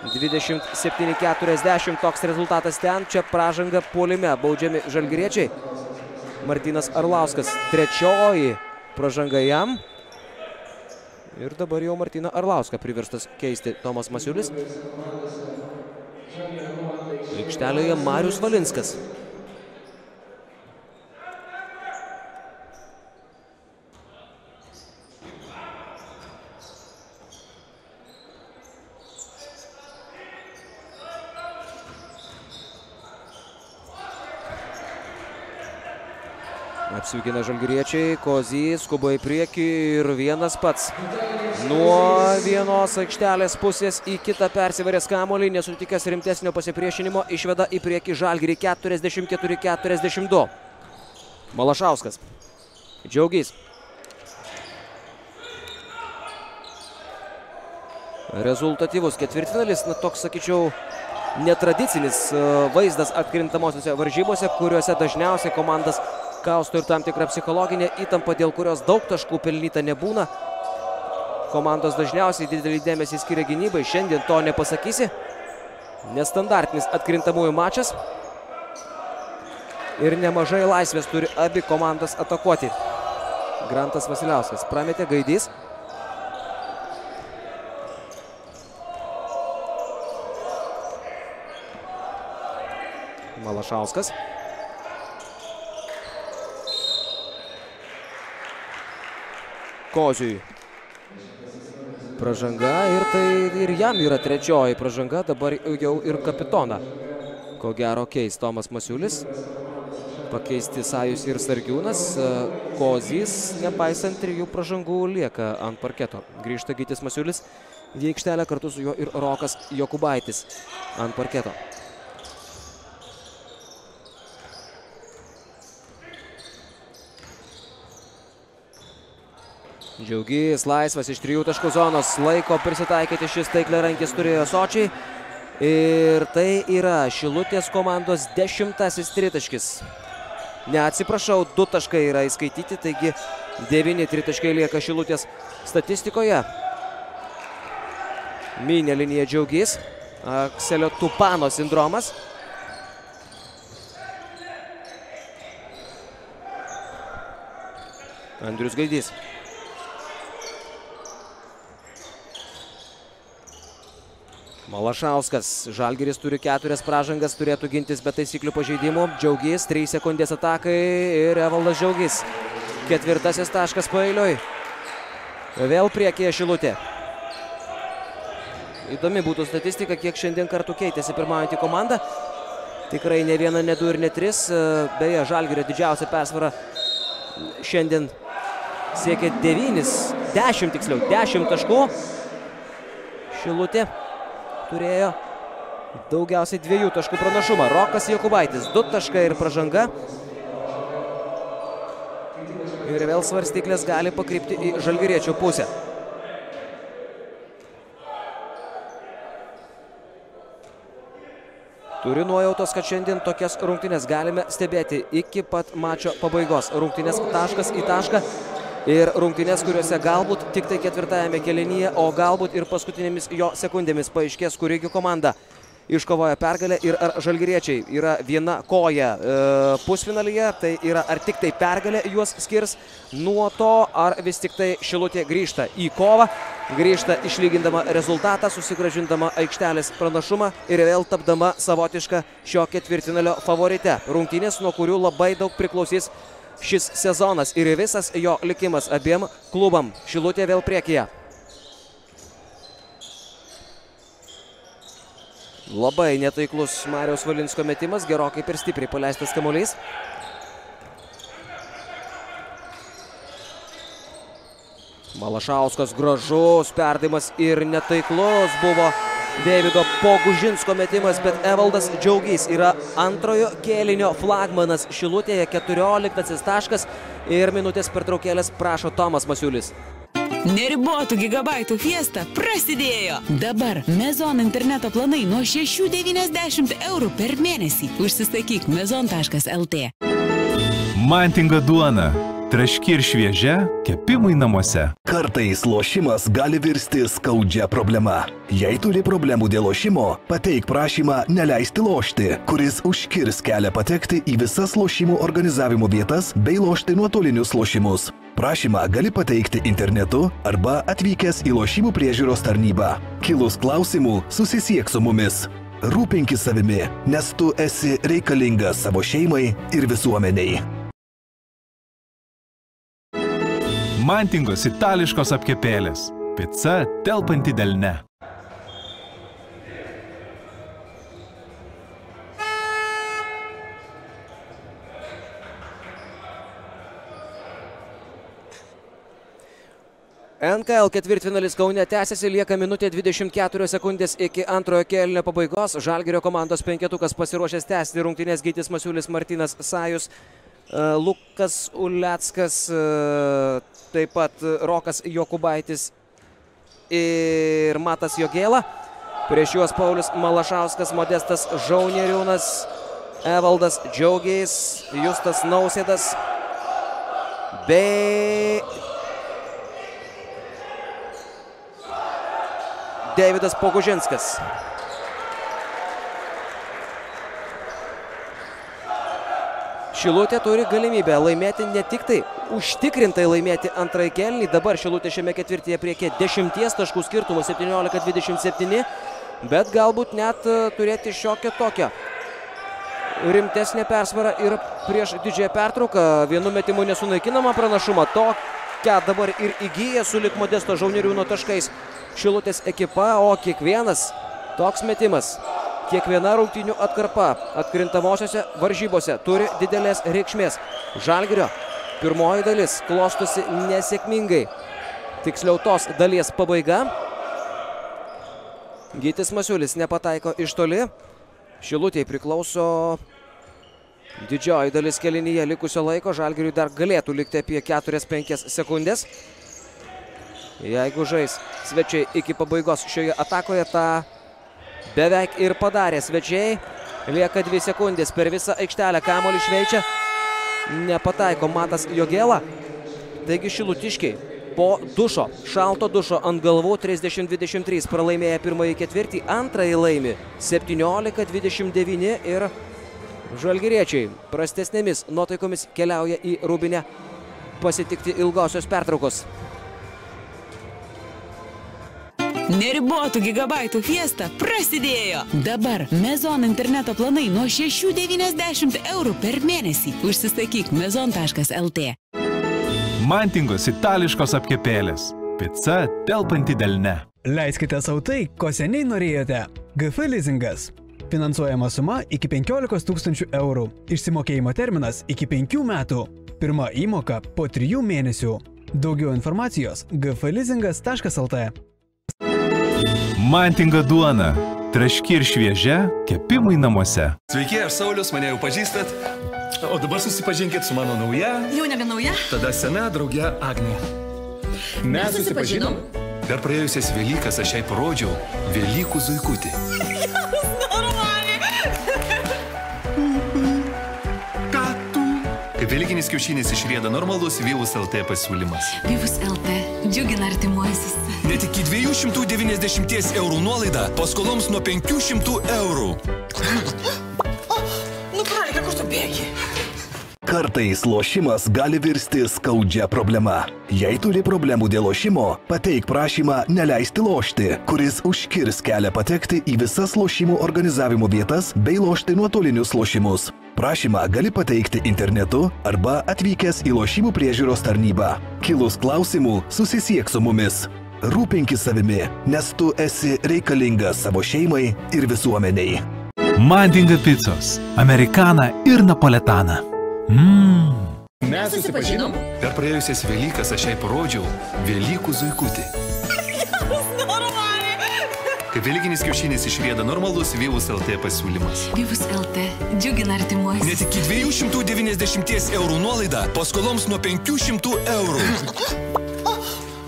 27-40 toks rezultatas ten. Čia pražanga puolime baudžiami žalgiriečiai. Martinas Arlauskas trečioji pražanga jam. Ir dabar jau Martiną Arlauską priverstas keisti Tomas Masiulis. Aikštelėje Marius Valinskas. Apsiugina žalgyriečiai, Kozys skuba į priekį ir vienas pats. Nuo vienos aikštelės pusės į kitą persivaręs kamolį, nesutikęs rimtesnio pasipriešinimo, išveda į priekį žalgyrį 44-42. Malašauskas. Džiaugys. Rezultatyvus ketvirtfinalis, na toks, sakyčiau, netradicinis e, vaizdas atkrintamosiose varžybose, kuriuose dažniausiai komandas kausto ir tam tikra psichologinė įtampa, dėl kurios daug taškų pelnyta nebūna. Komandos dažniausiai didelį dėmesį skiria gynybai, šiandien to nepasakysi. Nestandartinis atkrintamųjų mačas. Ir nemažai laisvės turi abi komandas atakuoti. Grantas Vasiliauskas prametė gaidys. Malašauskas. Koziui. Pražanga ir tai ir jam yra trečioji pražanga, dabar jau ir kapitoną. Ko gero keis Tomas Masiulis. Pakeisti Sajus ir Sargiūnas. Kozys, nepaisant trijų pražangų, lieka ant parketo. Grįžta Gytis Masiulis į aikštelę kartu su juo ir Rokas Jokubaitis ant parketo. Džiaugys laisvas iš trijų taškų zonos. Laiko prisitaikyti šis taiklė rankis turėjo Sočiai. Ir tai yra Šilutės komandos dešimtasis tritaškis. Neatsiprašau, du taškai yra įskaityti, taigi devyni tritaškai lieka Šilutės statistikoje. Minė linija Džiaugys. Akselio Tupano sindromas. Andrius Gaidys. Malašauskas. Žalgiris turi keturias pražangas, turėtų gintis be taisyklių pažeidimų. Džiaugys, 3 sekundės atakai ir Evaldas Džiaugys. Ketvirtasis taškas pailiui. Vėl priekyje Šilutė. Įdomi būtų statistika, kiek šiandien kartų keitėsi pirmaujantį komandą. Tikrai ne viena, ne du ir ne tris. Beje, Žalgirio didžiausia persvara šiandien siekia 9, 10 tiksliau, 10 taškų. Šilutė turėjo daugiausiai dviejų taškų pranašumą. Rokas Jokubaitis, du taškai ir pražanga. Ir vėl svarstyklės gali pakrypti į žalgiriečio pusę. Turiu nuojautos, kad šiandien tokias rungtynės galime stebėti iki pat mačo pabaigos. Rungtynės taškas į tašką ir rungtynės, kuriuose galbūt tik tai ketvirtajame kelinyje, o galbūt ir paskutinėmis jo sekundėmis paaiškės, kurigi komanda iškovoja pergalę ir ar žalgiriečiai yra viena koja e, pusfinalyje, tai yra ar tik tai pergalė juos skirs nuo to, ar vis tik tai Šilutė grįžta į kovą, grįžta išlygindama rezultatą, susigražindama aikštelės pranašumą ir vėl tapdama savotišką šio ketvirtinalio favorite. Rungtynės, nuo kurių labai daug priklausys šis sezonas ir visas jo likimas abiem klubam. Šilutė vėl priekyje. Labai netaiklus Marijos Valinsko metimas, gerokai per stipriai paleistas kamuolys. Malašauskas gražus perdavimas ir netaiklus buvo Davido Pogužinsko metimas, bet Evaldas Džiaugys yra antrojo kėlinio flagmanas Šilutėje, 14 taškas ir minutės pertraukėlės prašo Tomas Masiulis. Neribotų gigabaitų fiesta prasidėjo. Dabar Mezon interneto planai nuo 6,90 eurų per mėnesį. Užsisakyk mezon.lt. Mantinga duona. Traški ir šviežia, kepimai namuose. Kartais lošimas gali virsti skaudžia problema. Jei turi problemų dėl lošimo, pateik prašymą neleisti lošti, kuris užkirs kelią patekti į visas lošimų organizavimo vietas bei lošti nuotolinius lošimus. Prašymą gali pateikti internetu arba atvykęs į lošimų priežiūros tarnybą. Kilus klausimų, susisiek su mumis. Rūpinkis savimi, nes tu esi reikalingas savo šeimai ir visuomeniai. mantingos itališkos apkepėlės. Pica telpanti delne. NKL ketvirtfinalis Kaune tęsiasi, lieka minutė 24 sekundės iki antrojo kelnio pabaigos. Žalgerio komandos penketukas pasiruošęs tęsti rungtynės Gytis Masiulis, Martinas Sajus, e, Lukas Uleckas, e, taip pat Rokas Jokubaitis ir Matas Jogėla. Prieš juos Paulius Malašauskas, Modestas Žaunieriūnas, Evaldas Džiaugiais, Justas Nausėdas bei Davidas Pogužinskas. Šilutė turi galimybę laimėti ne tik tai užtikrintai laimėti antrąjį kelnį. Dabar Šilutė šiame ketvirtyje priekė 10 taškų skirtumų 17-27, bet galbūt net e, turėti šiokią tokią rimtesnė persvara ir prieš didžiąją pertrauką. Vienu metimu nesunaikinama pranašumą. Tokią dabar ir įgyja su lik modesto žauniriūno taškais Šilutės ekipa, o kiekvienas toks metimas, kiekviena rungtynių atkarpa atkrintamosiose varžybose turi didelės reikšmės. Žalgirio pirmoji dalis klostosi nesėkmingai. Tiksliau tos dalies pabaiga. Gytis Masiulis nepataiko iš toli. Šilutėje priklauso didžioji dalis kelinyje likusio laiko. Žalgiriui dar galėtų likti apie 4-5 sekundės. Jeigu žais svečiai iki pabaigos šioje atakoje, tą beveik ir padarė svečiai. Lieka dvi sekundės per visą aikštelę. Kamolį šveičia. Nepataiko Matas Jogėla. Taigi šilutiškiai po dušo, šalto dušo ant galvų 30-23 pralaimėję pirmąjį ketvirtį, antrąjį laimi 17-29 ir žalgiriečiai prastesnėmis nuotaikomis keliauja į Rūbinę pasitikti ilgosios pertraukos. Neribotų gigabaitų fiesta prasidėjo. Dabar Mezon interneto planai nuo 6,90 eurų per mėnesį. Užsisakyk mezon.lt. Mantingos itališkos apkepėlės. Pica telpanti delne. Leiskite savo tai, ko seniai norėjote. GF leasingas. Finansuojama suma iki 15 tūkstančių eurų. Išsimokėjimo terminas iki 5 metų. Pirma įmoka po 3 mėnesių. Daugiau informacijos gfleasingas.lt. Mantinga duona. Traški ir šviežia, kepimai namuose. Sveiki, aš Saulis, mane jau pažįstat. O dabar susipažinkit su mano nauja, Jau nebe nauja? tada sena draugė Agne. Mes susipažinom. Per praėjusias Velykas aš jai parodžiau Velykų zuikutį. Kaip Velykinis kiaušinis išrėda normalus Vyvus LT pasiūlymas. Vyvus LT džiugina artimuosius. Net iki 290 eurų nuolaida paskoloms nuo 500 eurų. Nu, praeika, kur tu bėgi? Kartais lošimas gali virsti skaudžia problema. Jei turi problemų dėl lošimo, pateik prašymą neleisti lošti, kuris užkirs kelią patekti į visas lošimų organizavimo vietas bei lošti nuotolinius lošimus. Prašymą gali pateikti internetu arba atvykęs į lošimų priežiūros tarnybą. Kilus klausimų, susisiek su mumis. Rūpinkis savimi, nes tu esi reikalingas savo šeimai ir visuomeniai. Mandinga picos. Amerikana ir napoletaną. Mmm. Mes susipažinom. Per praėjusias Velykas aš jai parodžiau Velykų zuikutį. Kaip Velykinis kiaušinis išrėda normalus Vyvus LT pasiūlymas. Vyvus LT džiugina artimuosius. Net iki 290 eurų nuolaida paskoloms nuo 500 eurų.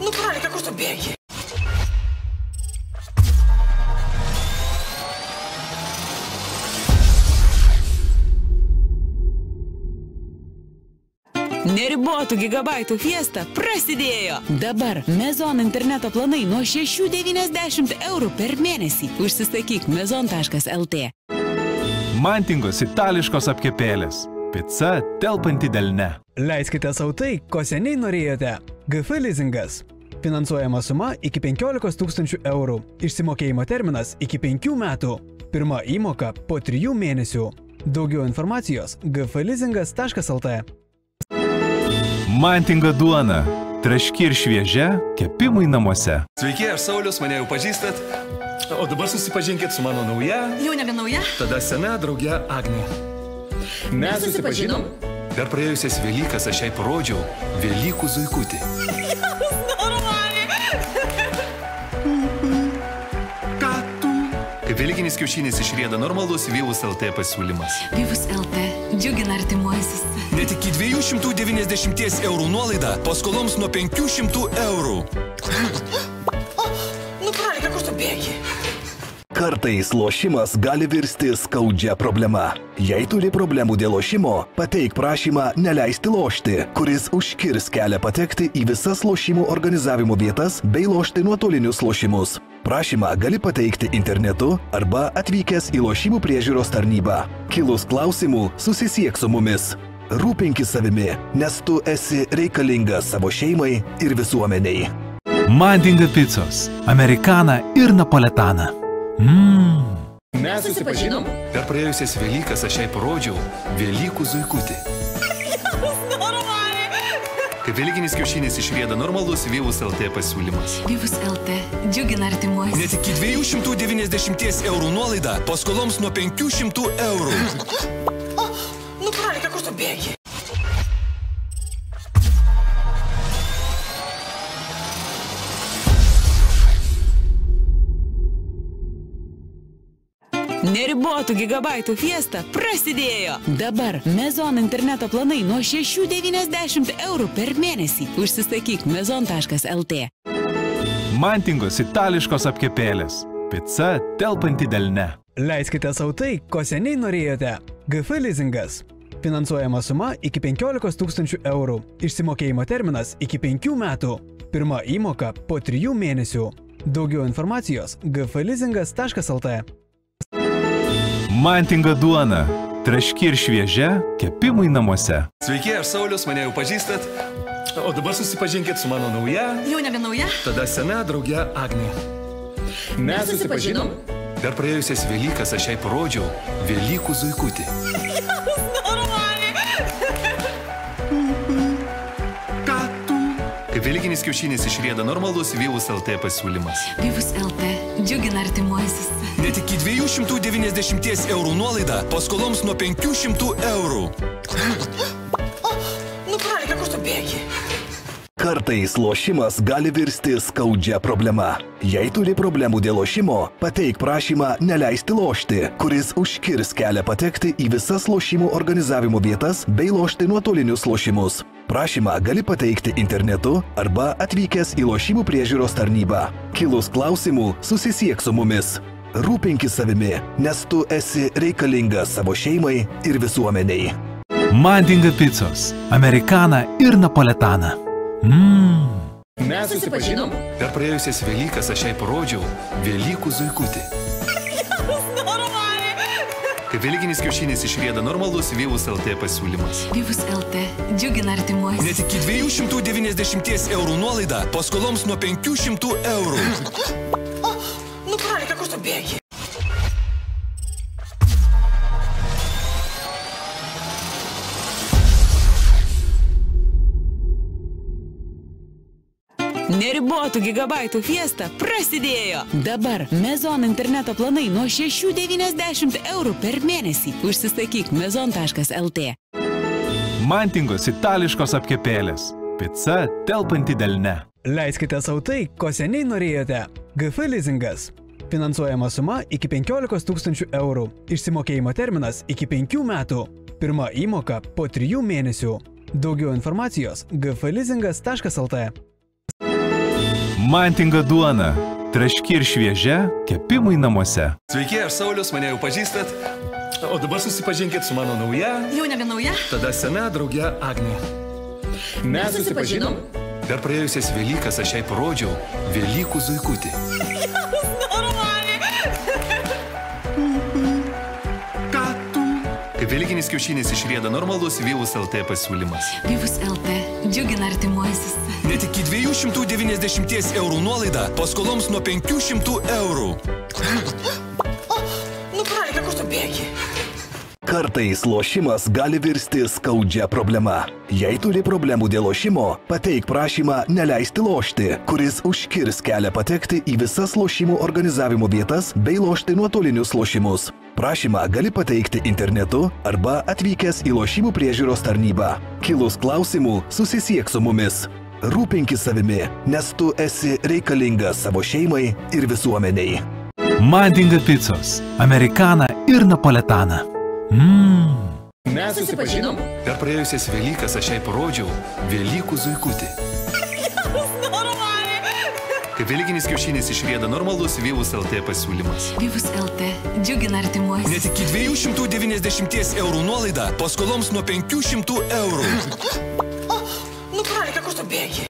Nu, praeika, kur tu bėgi? Neribotų gigabaitų fiesta prasidėjo. Dabar Mezon interneto planai nuo 6,90 eurų per mėnesį. Užsisakyk mezon.lt. Mantingos itališkos apkepėlės. Pica telpanti delne. Leiskite savo tai, ko seniai norėjote. GF leasingas. Finansuojama suma iki 15 tūkstančių eurų. Išsimokėjimo terminas iki 5 metų. Pirma įmoka po 3 mėnesių. Daugiau informacijos gfleasingas.lt. Mantinga duona. Traški ir šviežia, kepimai namuose. Sveiki, aš Saulis, mane jau pažįstat. O dabar susipažinkit su mano nauja. Jau nebe nauja. Tada sena draugė Agnė. Mes, Mes susipažinom. Per praėjusias Velykas aš jai parodžiau Velykų zuikutį. Kaip velykinis kiaušinis išrėda normalus Vyvus LT pasiūlymas. Vyvus LT džiugina artimuosius. Net iki 290 eurų nuolaida paskoloms nuo 500 eurų. Nu, praeika, kur tu bėgi? Kartais lošimas gali virsti skaudžia problema. Jei turi problemų dėl lošimo, pateik prašymą neleisti lošti, kuris užkirs kelią patekti į visas lošimų organizavimo vietas bei lošti nuotolinius lošimus. Prašymą gali pateikti internetu arba atvykęs į lošimų priežiūros tarnybą. Kilus klausimų, susisiek su mumis. Rūpinkis savimi, nes tu esi reikalingas savo šeimai ir visuomeniai. Mandinga picos, amerikana ir napoletaną. Mmm. Mes susipažinom. Per praėjusias Velykas aš jai parodžiau Velykų zuikutį. Kaip Velykinis kiaušinis išrėda normalus Vyvus LT pasiūlymas. Vyvus LT džiugina artimuosius. Net iki 290 eurų nuolaida paskoloms nuo 500 eurų. Nu, praeika, kur tu bėgi? Neribotų gigabaitų fiesta prasidėjo. Dabar Mezon interneto planai nuo 6,90 eurų per mėnesį. Užsisakyk mezon.lt. Mantingos itališkos apkepėlės. Pica telpanti delne. Leiskite savo tai, ko seniai norėjote. GF leasingas. Finansuojama suma iki 15 tūkstančių eurų. Išsimokėjimo terminas iki 5 metų. Pirma įmoka po 3 mėnesių. Daugiau informacijos gfleasingas.lt. Mantinga duona. Traški ir šviežia kepimui namuose. Sveiki, aš Saulis, mane jau pažįstat. O dabar susipažinkit su mano nauja, Jau nebe nauja? tada sena draugė Agnė. Mes susipažinom. Per praėjusias Velykas aš jai parodžiau Velykų zuikutį. Velykinis kiaušinis išrėda normalus Vyvus LT pasiūlymas. Vyvus LT džiugina artimuosius. Net iki 290 eurų nuolaida paskoloms nuo 500 eurų. Nu, praeika, kur tu bėgi? Kartais lošimas gali virsti skaudžia problema. Jei turi problemų dėl lošimo, pateik prašymą neleisti lošti, kuris užkirs kelią patekti į visas lošimų organizavimo vietas bei lošti nuotolinius lošimus. Prašymą gali pateikti internetu arba atvykęs į lošimų priežiūros tarnybą. Kilus klausimų, susisiek su mumis. Rūpinkis savimi, nes tu esi reikalingas savo šeimai ir visuomeniai. Mandinga picos, amerikana ir napoletaną. Mmm. Mes susipažinom. Per praėjusias Velykas aš jai parodžiau Velykų zuikutį. Kaip Velykinis kiaušinis išrėda normalus Vyvus LT pasiūlymas. Vyvus LT džiugina artimuosius. Net iki 290 eurų nuolaida paskoloms nuo 500 eurų. Nu, praeika, kur tu bėgi? Neribotų gigabaitų fiesta prasidėjo. Dabar Mezon interneto planai nuo 6,90 eurų per mėnesį. Užsisakyk mezon.lt. Mantingos itališkos apkepėlės. Pica telpanti delne. Leiskite savo tai, ko seniai norėjote. GF leasingas. Finansuojama suma iki 15 tūkstančių eurų. Išsimokėjimo terminas iki 5 metų. Pirma įmoka po 3 mėnesių. Daugiau informacijos gfleasingas.lt. Mantinga duona. Traški ir šviežia kepimui namuose. Sveiki, aš Saulis, mane jau pažįstat. O dabar susipažinkit su mano nauja, Jau nebe nauja? tada sena draugė Agnė. Mes susipažinom. Per praėjusias Velykas aš jai parodžiau Velykų zuikutį. Kaip Velykinis kiaušinis išrėda normalus Vyvus LT pasiūlymas. Vyvus LT džiugina artimuosius. Net iki 290 eurų nuolaida paskoloms nuo 500 eurų. Nu, praeika, kur tu bėgi? Kartais lošimas gali virsti skaudžia problema. Jei turi problemų dėl lošimo, pateik prašymą neleisti lošti, kuris užkirs kelią patekti į visas lošimų organizavimo vietas bei lošti nuotolinius lošimus. Prašymą gali pateikti internetu arba atvykęs į lošimų priežiūros tarnybą. Kilus klausimų, susisiek su mumis. Rūpinkis savimi, nes tu esi reikalingas savo šeimai ir visuomeniai. Mandinga picos, amerikana ir napoletaną. Mmm. Mes susipažinom. Per praėjusias Velykas aš jai parodžiau Velykų zuikutį. Kaip vilkinis kiaušinis išrėda normalus Vyvus LT pasiūlymas. Vyvus LT džiugina artimuosius. Net iki 290 eurų nuolaida paskoloms nuo 500 eurų. nu, karalika, kur tu bėgi?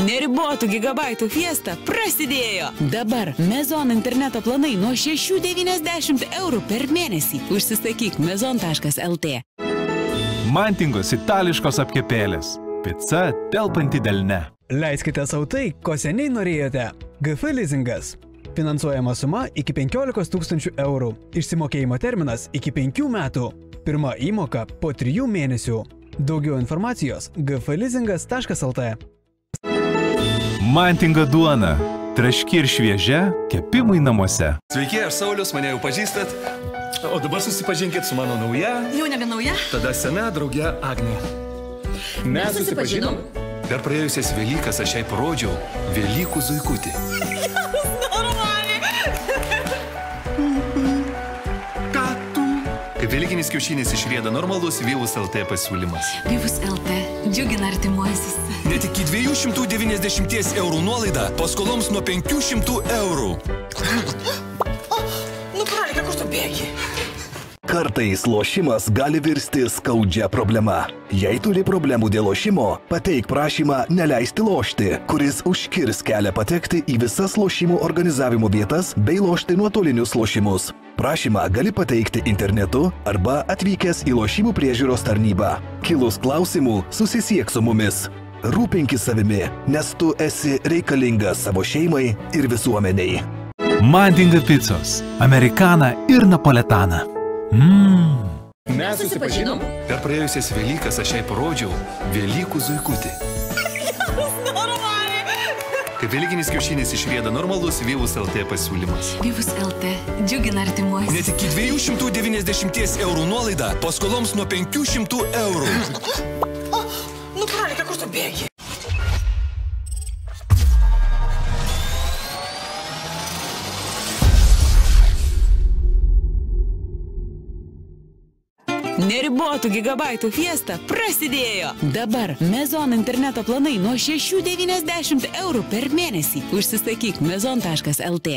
Neribotų gigabaitų fiesta prasidėjo. Dabar Mezon interneto planai nuo 6,90 eurų per mėnesį. Užsisakyk mezon.lt. Mantingos itališkos apkepėlės. Pica telpanti delne. Leiskite savo tai, ko seniai norėjote. GF leasingas. Finansuojama suma iki 15 tūkstančių eurų. Išsimokėjimo terminas iki 5 metų. Pirma įmoka po 3 mėnesių. Daugiau informacijos gfleasingas.lt. Mantinga duona. Traški ir šviežia, kepimui namuose. Sveiki, aš Saulis, mane jau pažįstat. O dabar susipažinkit su mano nauja, Jau nebe nauja? tada sena draugė Agnė. Mes susipažinom. Per praėjusias Velykas aš jai parodžiau Velykų zuikutį. Velykinis kiaušinis išrėda normalus Vilus LT pasiūlymas. Vilus LT džiugina artimuosius. Net iki 290 eurų nuolaida paskoloms nuo 500 eurų. O, nu, brolika, kur tu bėgi? Kartais lošimas gali virsti skaudžia problema. Jei turi problemų dėl lošimo, pateik prašymą neleisti lošti, kuris užkirs kelią patekti į visas lošimų organizavimo vietas bei lošti nuotolinius lošimus. Prašymą gali pateikti internetu arba atvykęs į lošimų priežiūros tarnybą. Kilus klausimų, susisiek su mumis. Rūpinkis savimi, nes tu esi reikalingas savo šeimai ir visuomeniai. Mandinga picos, amerikana ir napoletaną. Mmm. Mes susipažinom. Per praėjusias Velykas aš jai parodžiau Velykų zuikutį. Kai Velykinis kiaušinis išrėda normalus Vyvus LT pasiūlymas. Vyvus LT džiugina artimuosius. Net iki 290 eurų nuolaida paskoloms nuo 500 eurų. Nu, brolika, kur tu bėgi? Neribotų gigabaitų fiesta prasidėjo. Dabar Mezon interneto planai nuo 6,90 eurų per mėnesį. Užsisakyk mezon.lt.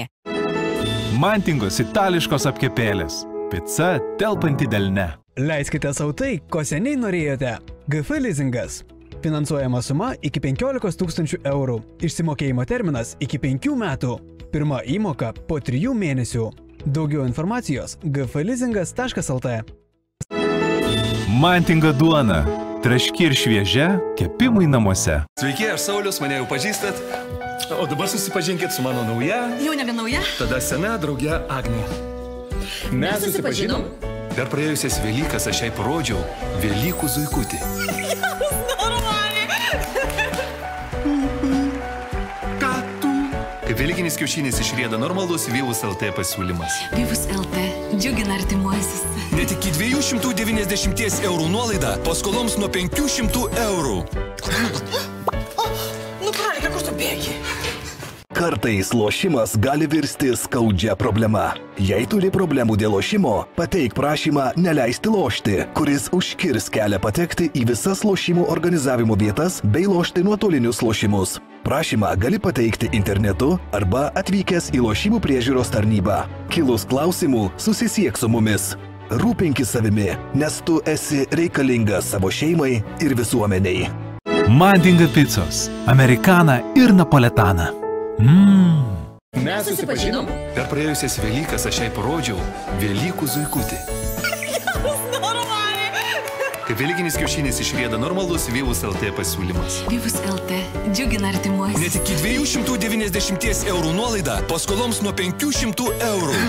Mantingos itališkos apkepėlės. Pica telpanti delne. Leiskite savo tai, ko seniai norėjote. GF leasingas. Finansuojama suma iki 15 tūkstančių eurų. Išsimokėjimo terminas iki 5 metų. Pirma įmoka po 3 mėnesių. Daugiau informacijos gfleasingas.lt. Mantinga duona. Traški ir šviežia, kepimui namuose. Sveiki, aš Saulis, mane jau pažįstat. O dabar susipažinkit su mano nauja, Jau nebe nauja? tada sena draugė Agnė. Mes susipažinom. Per praėjusias Velykas aš jai parodžiau Velykų zuikutį. Kaip Velykinis kiaušinis išrėda normalus Vyvus LT pasiūlymas. Vyvus LT džiugina artimuosius. Net iki 290 eurų nuolaida paskoloms nuo 500 eurų. Nu, karaliukė, kur tu bėgi? Kartais lošimas gali virsti skaudžia problema. Jei turi problemų dėl lošimo, pateik prašymą neleisti lošti, kuris užkirs kelią patekti į visas lošimų organizavimo vietas bei lošti nuotolinius lošimus. Prašymą gali pateikti internetu arba atvykęs į lošimų priežiūros tarnybą. Kilus klausimų, susisiek su mumis. Rūpinkis savimi, nes tu esi reikalingas savo šeimai ir visuomeniai. Mandinga picos, amerikana ir napoletaną. Mmm. Mes susipažinom. Per praėjusias Velykas aš jai parodžiau Velykų zuikutį. Kaip vilkinis kiaušinis išrėda normalus Vyvus LT pasiūlymas. Vyvus LT džiugina artimuosius. Net iki 290 eurų nuolaida paskoloms nuo 500 eurų.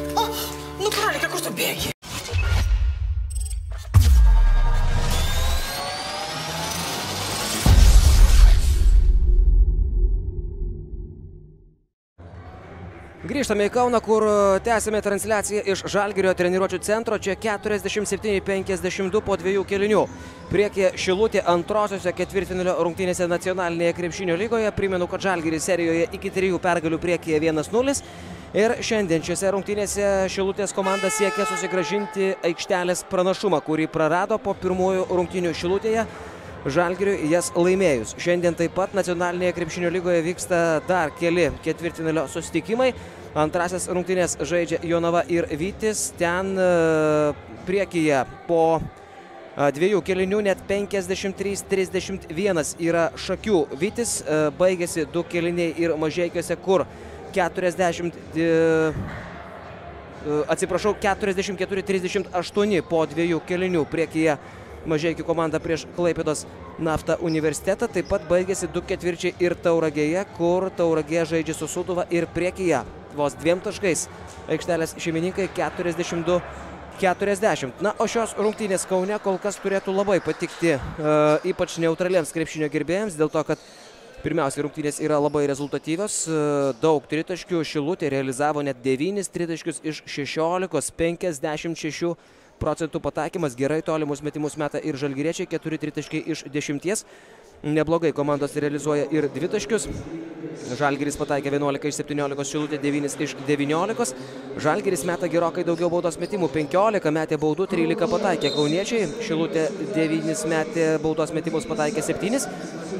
nu, karalite, kur tu bėgi? Grįžtame į Kauną, kur e, tęsime transliaciją iš Žalgirio treniruočio centro. Čia 47-52 po dviejų kelinių. Priekyje Šilutė antrosiose ketvirtfinalio rungtynėse nacionalinėje krepšinio lygoje. Primenu, kad Žalgiris serijoje iki trijų pergalių priekyje 1-0. Ir šiandien šiose rungtynėse Šilutės komanda siekia susigražinti aikštelės pranašumą, kurį prarado po pirmųjų rungtynių Šilutėje. Žalgiriui jas laimėjus. Šiandien taip pat nacionalinėje krepšinio lygoje vyksta dar keli ketvirtinalio susitikimai. Antrasis rungtynės žaidžia Jonava ir Vytis. Ten e, priekyje po e, dviejų kelinių net 53-31 yra šakių. Vytis e, baigėsi du keliniai ir mažiekiuose, kur 40 atsiprašau, 44-38 po dviejų kelinių priekyje Mažiekių komanda prieš Klaipėdos naftą universitetą. Taip pat baigėsi du ketvirčiai ir Tauragėje, kur Tauragė žaidžia su Suduva ir priekyje. Vos dviem taškais aikštelės šeimininkai 42 40. Na, o šios rungtynės Kaune kol kas turėtų labai patikti, uh, ypač neutraliems krepšinio gerbėjams, dėl to, kad pirmiausia, rungtynės yra labai rezultatyvios. Uh, daug tritaškių Šilutė realizavo net 9 tritaškius iš 16, 56 procentų pataikymas. Gerai tolimus metimus meta ir žalgyriečiai, 4 tritaškiai iš 10. Neblogai komandos realizuoja ir dvitaškius. Žalgiris pataikė 11 iš 17, Šilutė 9 iš 19. Žalgiris meta gerokai daugiau baudos metimų, 15 metė baudų, 13 pataikė Kauniečiai. Šilutė 9 metė baudos metimus, pataikė 7.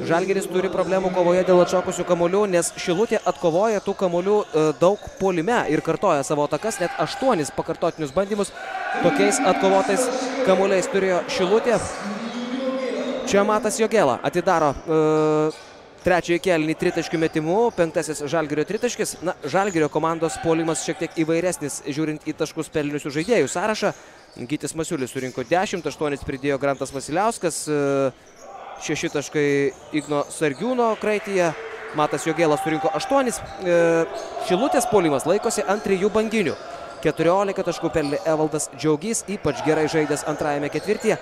Žalgiris turi problemų kovoje dėl atšokusių kamolių, nes Šilutė atkovoja tų kamolių e, daug polime ir kartoja savo atakas, net 8 pakartotinius bandymus tokiais atkovotais kamuoliais turėjo Šilutė. Čia Matas Jogela atidaro uh, trečiąjį kelnį tritaškių metimų, penktasis Žalgirio tritaškis. Na, Žalgirio komandos polimas šiek tiek įvairesnis, žiūrint į taškus pelniusių žaidėjų sąrašą. Gytis Masiulis surinko 10, 8 pridėjo Grantas Vasiliauskas, 6 uh, taškai Igno Sargiūno kraityje, Matas Jogelas surinko 8. Uh, Šilutės polimas laikosi ant trijų banginių. 14 taškų pelnė Evaldas Džiaugys, ypač gerai žaidęs antrajame ketvirtyje.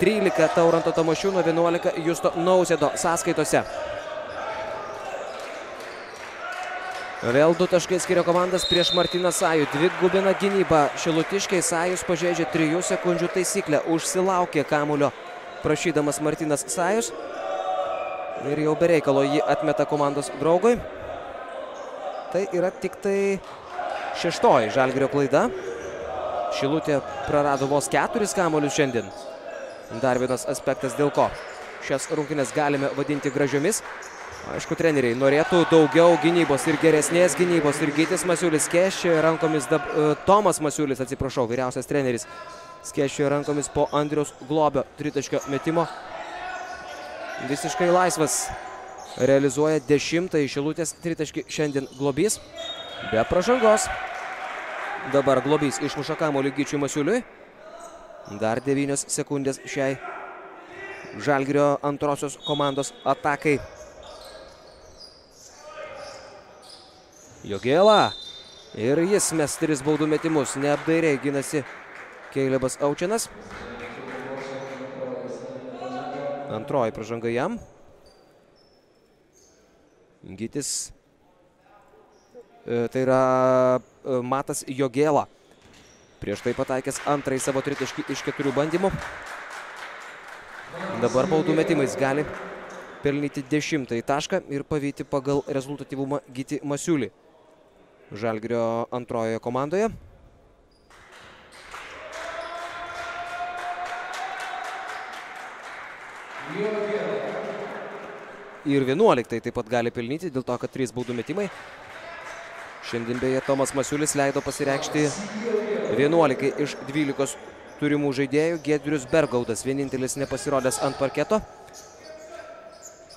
13 Tauranto Tamošiūno, 11 Justo Nausėdo sąskaitose. Vėl du taškai skiria komandas prieš Martiną Sajų. Dvi gubina gynybą. Šilutiškiai Sajus pažeidžia 3 sekundžių taisyklę. Užsilaukė kamulio prašydamas Martinas Sajus. Ir jau bereikalo jį atmeta komandos draugui. Tai yra tik tai šeštoji Žalgirio klaida. Šilutė prarado vos keturis kamuolius šiandien. Dar vienas aspektas, dėl ko šias rungtynės galime vadinti gražiomis. Aišku, treneriai norėtų daugiau gynybos ir geresnės gynybos. Ir Gytis Masiulis skėščioja rankomis, dab, uh, Tomas Masiulis, atsiprašau, vyriausias treneris, skėščioja rankomis po Andriaus Globio tritaškio metimo. Visiškai laisvas. Realizuoja dešimtąjį šilutės tritaškį šiandien Globys. Be pražangos. Dabar Globys išmuša kamolį Gyčiui Masiuliui. Dar 9 sekundės šiai Žalgirio antrosios komandos atakai. Jogėla. Ir jis mes tris baudų metimus. Neapdairiai ginasi Keilebas Aučianas. Antroji pražanga jam. Gytis. E, tai yra e, Matas Jogėla. Prieš tai pataikęs antrąjį savo tritaškį iš keturių bandymų. Dabar baudų metimais gali pelnyti dešimtąjį tašką ir pavyti pagal rezultatyvumą Gyti Masiulį. Žalgirio antrojoje komandoje. Ir 11 taip pat gali pelnyti, dėl to, kad 3 baudų metimai. Šiandien beje Tomas Masiulis leido pasireikšti 11 iš 12 turimų žaidėjų. Gedrius Bergaudas vienintelis nepasirodęs ant parketo.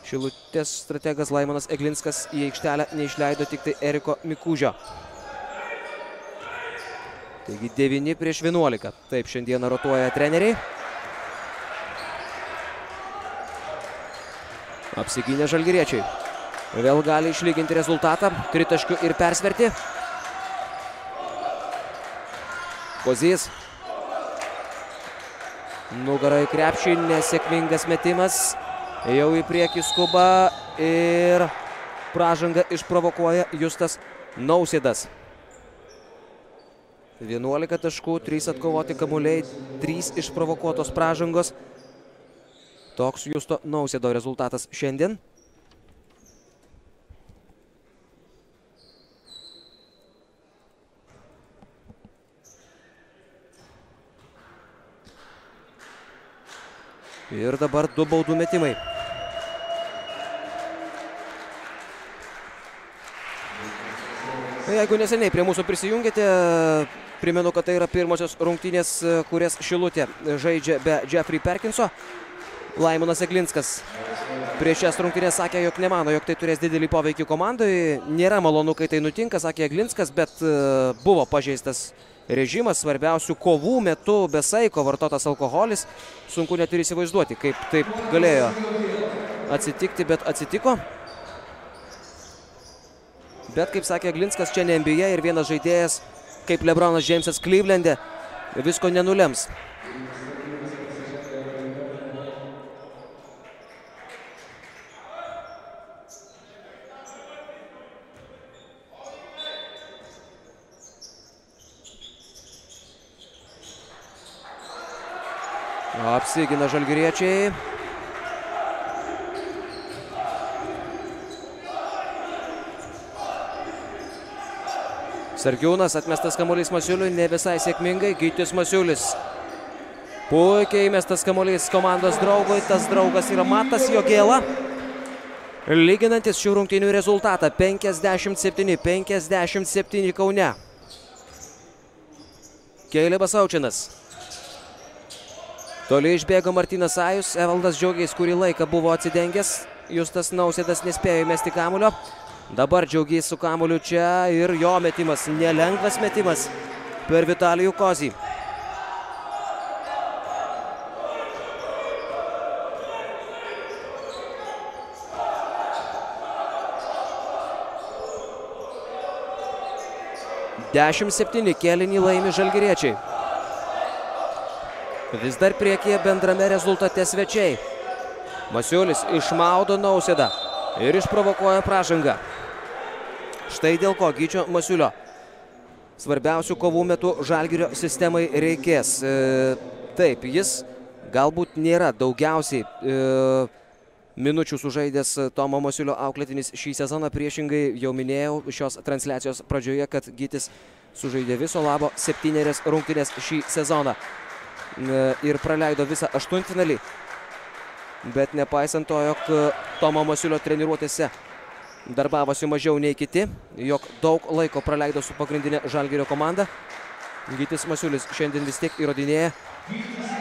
Šilutės strategas Laimonas Eglinskas į aikštelę neišleido tik tai Eriko Mikūžio. Taigi 9 prieš 11. Taip šiandieną rotuoja treneriai. Apsigynė žalgiriečiai. Vėl gali išlyginti rezultatą. Tritaškių ir persverti. Kozys. Nugarai krepšiai, nesėkmingas metimas. Jau į priekį skuba ir pražangą išprovokuoja Justas Nausėdas. 11 taškų, 3 atkovoti kamuoliai, 3 išprovokuotos pražangos. Toks Justo Nausėdo rezultatas šiandien. Ir dabar du baudų metimai. Jeigu neseniai prie mūsų prisijungėte, primenu, kad tai yra pirmosios rungtynės, kurias Šilutė žaidžia be Jeffrey Perkinso. Laimonas Eglinskas prieš šias rungtynės sakė, jog nemano, jog tai turės didelį poveikį komandai. Nėra malonu, kai tai nutinka, sakė Eglinskas, bet e, buvo pažeistas režimas svarbiausių kovų metu be saiko vartotas alkoholis. Sunku net ir įsivaizduoti, kaip taip galėjo atsitikti, bet atsitiko. Bet, kaip sakė Glinskas, čia ne NBA ir vienas žaidėjas, kaip Lebronas Džeimsas Klyvlende, visko nenulems. Apsigina žalgiriečiai. Sargiūnas atmestas kamuolys Masiuliui, ne visai sėkmingai, Gytis Masiulis. Puikiai įmestas kamuolys komandos draugui, tas draugas yra Matas Jogėla. Lyginantis šių rungtynių rezultatą 57-57 Kaune. Keilėbas Aučinas. Toliai išbėgo Martinas Ajus, Evaldas Džiaugiais kurį laiką buvo atsidengęs, Justas Nausėdas nespėjo įmesti kamulio. Dabar džiaugiai su kamuliu čia ir jo metimas, nelengvas metimas per Vitalijų Kozį. Dešimt septyni kėlinį laimi žalgiriečiai. Vis dar priekyje bendrame rezultate svečiai. Masiulis išmaudo nausėdą ir išprovokuoja pražangą. Štai dėl ko Gyčio Masiulio svarbiausių kovų metu žalgirio sistemai reikės. E, taip, jis galbūt nėra daugiausiai e, minučių sužaidęs Tomo Masiulio auklėtinis šį sezoną. Priešingai jau minėjau šios transliacijos pradžioje, kad Gytis sužaidė viso labo septynerias rungtynės šį sezoną. E, ir praleido visą aštuntfinalį. Bet nepaisant to, jog Tomo Masiulio treniruotėse darbavosi mažiau nei kiti, jog daug laiko praleido su pagrindinė Žalgirio komanda. Gytis Masiulis šiandien vis tiek įrodinėja,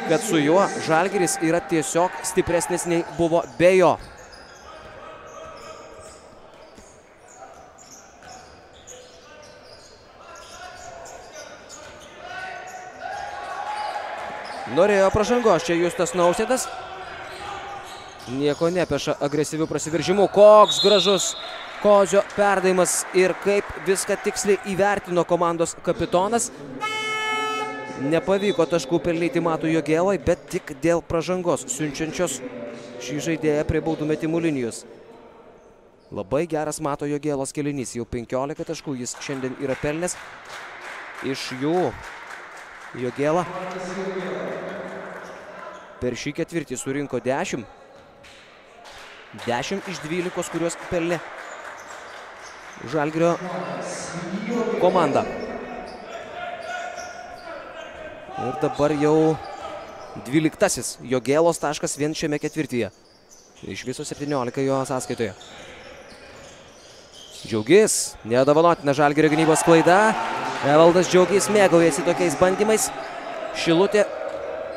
kad su juo Žalgiris yra tiesiog stipresnis nei buvo be jo. Norėjo pražangos čia Justas Nausėdas. Nieko nepeša agresyvių prasiveržimų. Koks gražus Kozio perdavimas ir kaip viską tiksliai įvertino komandos kapitonas. Nepavyko taškų pelnyti Matų Jogėlai, bet tik dėl pražangos siunčiančios šį žaidėją prie baudų metimų linijos. Labai geras Mato Jogėlos kelinys, jau 15 taškų jis šiandien yra pelnęs. Iš jų Jogėla per šį ketvirtį surinko 10. 10 iš 12, kuriuos pelnė Žalgirio komanda. Ir dabar jau 12 Jogėlos taškas vien šiame ketvirtyje. Iš viso 17 jo sąskaitoje. Džiaugis, nedavanotina Žalgirio gynybos klaida. Evaldas Džiaugis mėgaujasi tokiais bandymais. Šilutė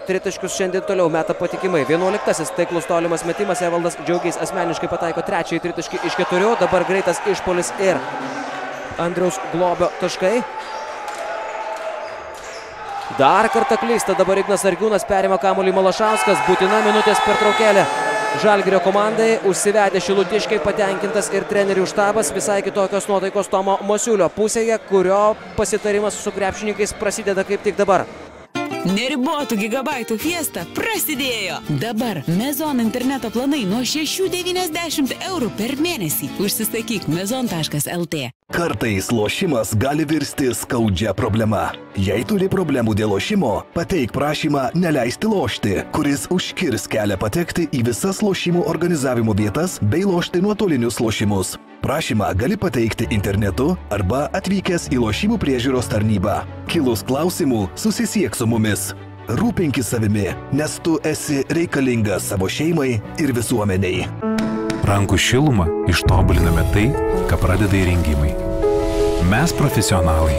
tritaškius šiandien toliau meta patikimai. 11 taiklus tolimas metimas. Evaldas Džiaugiais asmeniškai pataiko trečiąjį tritaškį iš keturių. Dabar greitas išpolis ir Andriaus Globio taškai. Dar kartą klysta dabar Ignas Argiūnas perima kamuolį Malašauskas. Būtina minutės pertraukėlė. Žalgirio komandai užsivedė šilutiškai patenkintas ir trenerių štabas visai kitokios nuotaikos Tomo Mosiulio pusėje, kurio pasitarimas su krepšininkais prasideda kaip tik dabar. Neribotų gigabaitų fiesta prasidėjo. Dabar Mezon interneto planai nuo 6,90 eurų per mėnesį. Užsisakyk mezon.lt. Kartais lošimas gali virsti skaudžia problema. Jei turi problemų dėl lošimo, pateik prašymą neleisti lošti, kuris užkirs kelią patekti į visas lošimų organizavimo vietas bei lošti nuotolinius lošimus. Prašymą gali pateikti internetu arba atvykęs į lošimų priežiūros tarnybą. Kilus klausimų, susisiek su mumis. Rūpinkis savimi, nes tu esi reikalingas savo šeimai ir visuomeniai. Rankų šilumą ištobuliname tai, ką pradeda įrengimai. Mes profesionalai.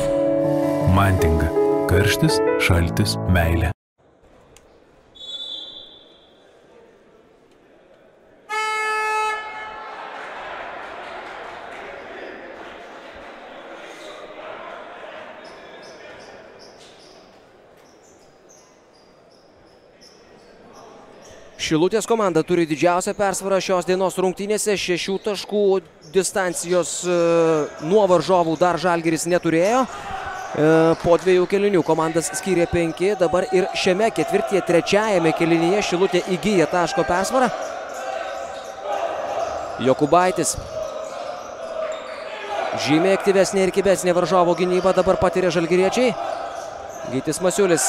Mantinga. Karštis, šaltis, meilė. Šilutės komanda turi didžiausią persvarą šios dienos rungtynėse. Šešių taškų distancijos e, nuo varžovų dar Žalgiris neturėjo. E, po dviejų kelinių komandas skyrė penki. Dabar ir šiame ketvirtyje trečiajame kelinyje Šilutė įgyja taško persvarą. Jokubaitis. Žymiai aktyvesnė ir kibesnė varžovo gynyba dabar patiria žalgiriečiai. Gytis Masiulis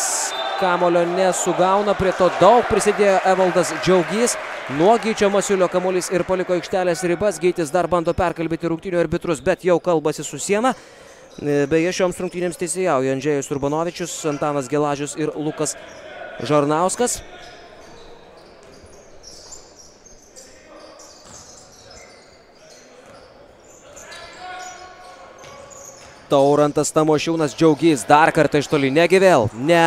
kamulio nesugauna, prie to daug prisidėjo Evaldas Džiaugys. Nuo Gyčio Masiulio kamuolys ir paliko aikštelės ribas. Gytis dar bando perkalbėti rungtynių arbitrus, bet jau kalbasi su siena. E, Beje, šioms rungtynėms teisėjauja Andžėjus Urbanovičius, Antanas Gelažius ir Lukas Žarnauskas. Taurantas Tamošiūnas Džiaugys dar kartą iš toli. Negi vėl. Ne.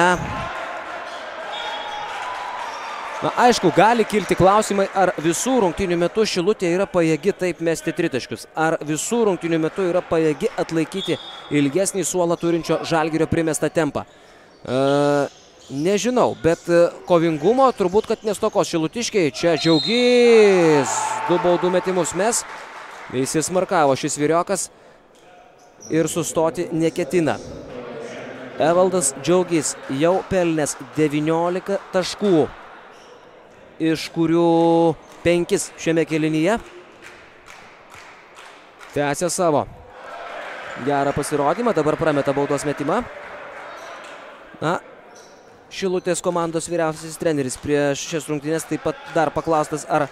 Na, aišku, gali kilti klausimai, ar visų rungtynių metų Šilutė yra pajėgi taip mesti tritaškius. Ar visų rungtynių metų yra pajėgi atlaikyti ilgesnį suolą turinčio žalgerio primestą tempą. E, nežinau, bet e, kovingumo turbūt, kad nestokos šilutiškiai. Čia džiaugys. Du baudų metimus mes. Įsismarkavo šis vyriokas ir sustoti neketina. Evaldas Džiaugys jau pelnęs 19 taškų iš kurių penkis šiame kelinyje. Tęsia savo gerą pasirodymą, dabar prameta baudos metimą. Na, Šilutės komandos vyriausiasis treneris prieš šias rungtynės taip pat dar paklaustas, ar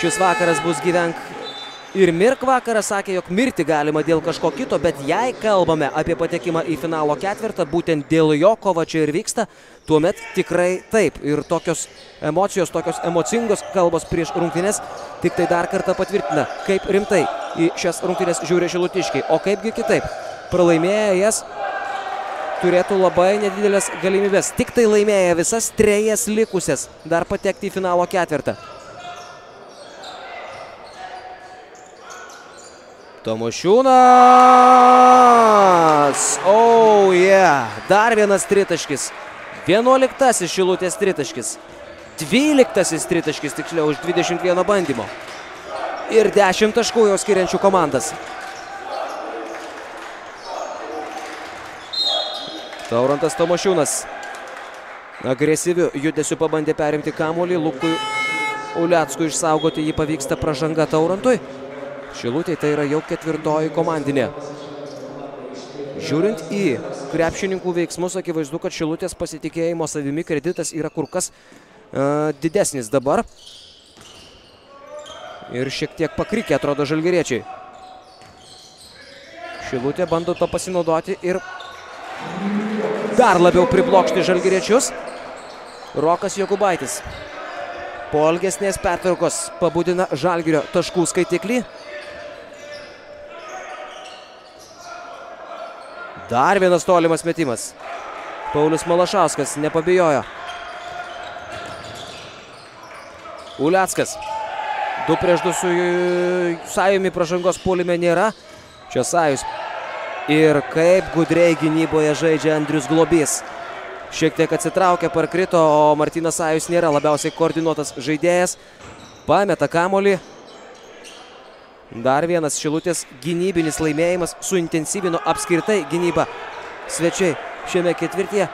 šis vakaras bus gyvenk ir mirk vakaras, sakė, jog mirti galima dėl kažko kito, bet jei kalbame apie patekimą į finalo ketvirtą, būtent dėl jo kova čia ir vyksta, tuomet tikrai taip. Ir tokios emocijos, tokios emocingos kalbos prieš rungtynės tik tai dar kartą patvirtina, kaip rimtai į šias rungtynės žiūri šilutiškiai. O kaipgi kitaip, pralaimėję jas turėtų labai nedidelės galimybės. Tik tai laimėję visas trejas likusias dar patekti į finalo ketvirtą. Tomošiūnas. Oh, yeah. Dar vienas tritaškis. Vienuoliktasis šilutės tritaškis. Dvyliktasis tritaškis, tiksliau, už 21 bandymo. Ir 10 taškų jau skiriančių komandas. Taurantas Tomošiūnas. Agresyviu judesiu pabandė perimti kamuolį. Lukui Uleckui išsaugoti jį pavyksta pražanga Taurantui. Šilutė tai yra jau ketvirtoji komandinė. Žiūrint į krepšininkų veiksmus, akivaizdu, kad Šilutės pasitikėjimo savimi kreditas yra kur kas uh, didesnis dabar. Ir šiek tiek pakrikė atrodo žalgeriečiai. Šilutė bando to pasinaudoti ir dar labiau priblokšti žalgeriečius. Rokas Jokubaitis. Po ilgesnės pertvarkos pabudina žalgerio taškų skaitiklį. Dar vienas tolimas metimas. Paulius Malašauskas nepabijojo. Uleckas. Du prieš du su Sajumi pražangos puolime nėra. Čia Sajus. Ir kaip gudriai gynyboje žaidžia Andrius Globys. Šiek tiek atsitraukė, parkrito, o Martinas Sajus nėra labiausiai koordinuotas žaidėjas. Pameta kamolį. Dar vienas šilutės gynybinis laimėjimas suintensyvino apskritai gynybą. Svečiai šiame ketvirtyje.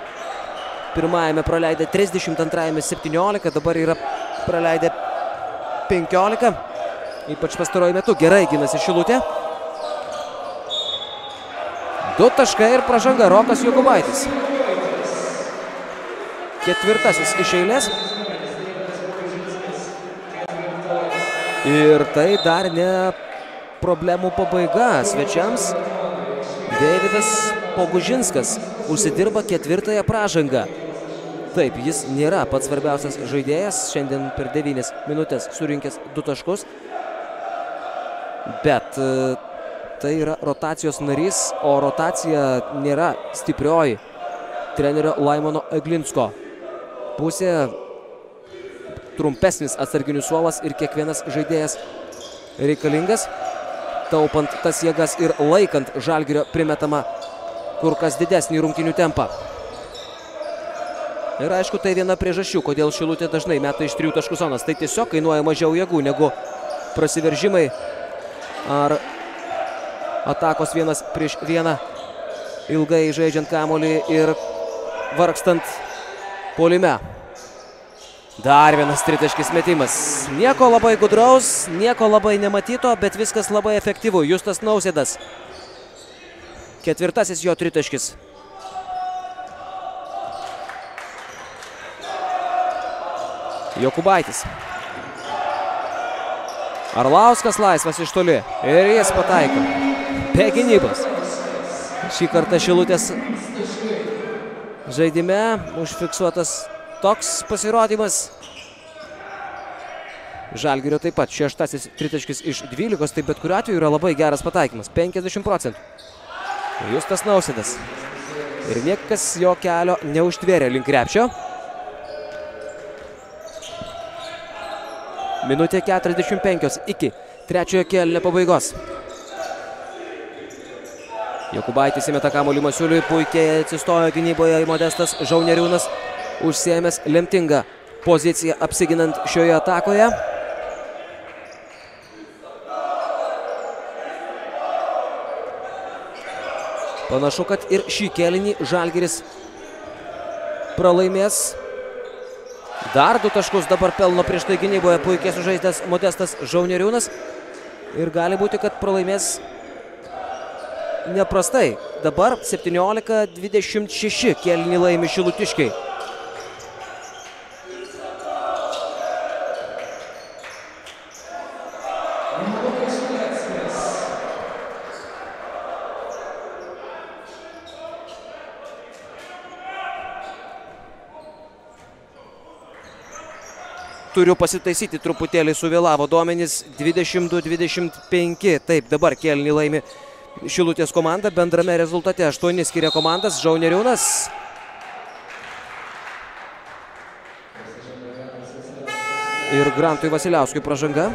Pirmajame praleidę 32-ame 17, dabar yra praleidę 15. Ypač pastaruoju metu gerai ginasi šilutė. Du taškai ir pražanga Rokas Jokubaitis. Ketvirtasis iš eilės. Ir tai dar ne problemų pabaiga svečiams. Davidas Pogužinskas užsidirba ketvirtąją pražangą. Taip, jis nėra pats svarbiausias žaidėjas, šiandien per 9 minutės surinkęs 2 taškus. Bet e, tai yra rotacijos narys, o rotacija nėra stiprioji trenerio Laimono Eglinsko. Pusė trumpesnis atsarginių suolas ir kiekvienas žaidėjas reikalingas, taupant tas jėgas ir laikant žalgirio primetamą kur kas didesnį rungtinių tempą. Ir aišku, tai viena priežasčių, kodėl Šilutė dažnai meta iš trijų taškų zonas. Tai tiesiog kainuoja mažiau jėgų negu prasiveržimai ar atakos vienas prieš vieną ilgai žaidžiant kamolį ir vargstant polime. Dar vienas tritaškis metimas. Nieko labai gudraus, nieko labai nematyto, bet viskas labai efektyvu. Justas Nausėdas. Ketvirtasis jo tritaškis. Jokubaitis. Arlauskas laisvas iš toli. Ir jis pataiko. Be gynybos. Šį kartą Šilutės žaidime užfiksuotas toks pasirodymas. Žalgirio taip pat šeštasis tritaškis iš 12, tai bet kuriuo atveju yra labai geras pataikymas. 50 procentų. Justas Nausėdas. Ir niekas jo kelio neužtvėrė link krepšio. Minutė 45 iki trečiojo kėlinio pabaigos. Jokubaitis įmeta kamuolį Masiuliui, puikiai atsistojo gynyboje Modestas Žauneriūnas, užsiemęs lemtingą poziciją apsiginant šioje atakoje. Panašu, kad ir šį kėlinį Žalgiris pralaimės Dar du taškus dabar pelno prieš tai gynyboje puikiai sužaidęs Modestas Žauneriūnas. Ir gali būti, kad pralaimės neprastai. Dabar 17-26 kelnį laimi Šilutiškiai. Turiu pasitaisyti truputėlį suvėlavo duomenys 22-25. Taip, dabar kelnį laimi Šilutės komanda. Bendrame rezultate 8 skiria komandas. Žauneriūnas. Ir Grantui Vasiliauskui pražanga.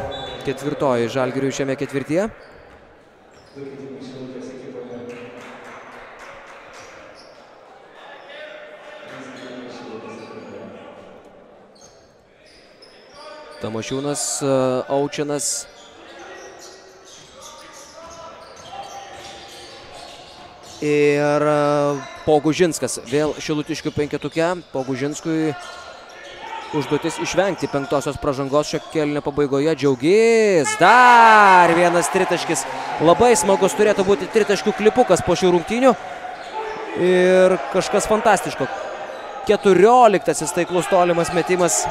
Ketvirtoji Žalgiriui šiame ketvirtyje. Tamošiūnas, Aučianas. Ir Pogužinskas vėl Šilutiškių penketuke. Pogužinskui užduotis išvengti penktosios pražangos šio kelnio pabaigoje. Džiaugys. Dar vienas tritaškis. Labai smagus turėtų būti tritaškių klipukas po šių rungtynių. Ir kažkas fantastiško. Keturioliktasis taiklus tolimas metimas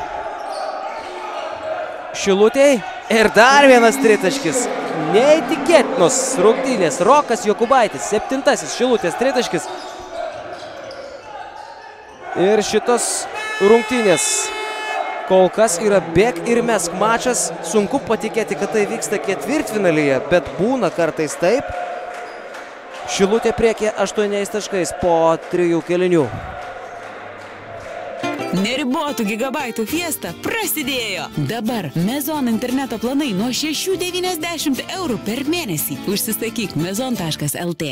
Šilutėj. Ir dar vienas tritaškis. Neįtikėtinos rungtynės. Rokas Jokubaitis, septintasis Šilutės tritaškis. Ir šitos rungtynės kol kas yra bėg ir mesk mačas. Sunku patikėti, kad tai vyksta ketvirtfinalyje, bet būna kartais taip. Šilutė priekė aštuoniais taškais po trijų kelinių. Neribotų gigabaitų fiesta prasidėjo. Dabar Mezon interneto planai nuo 6,90 eurų per mėnesį. Užsisakyk mezon.lt.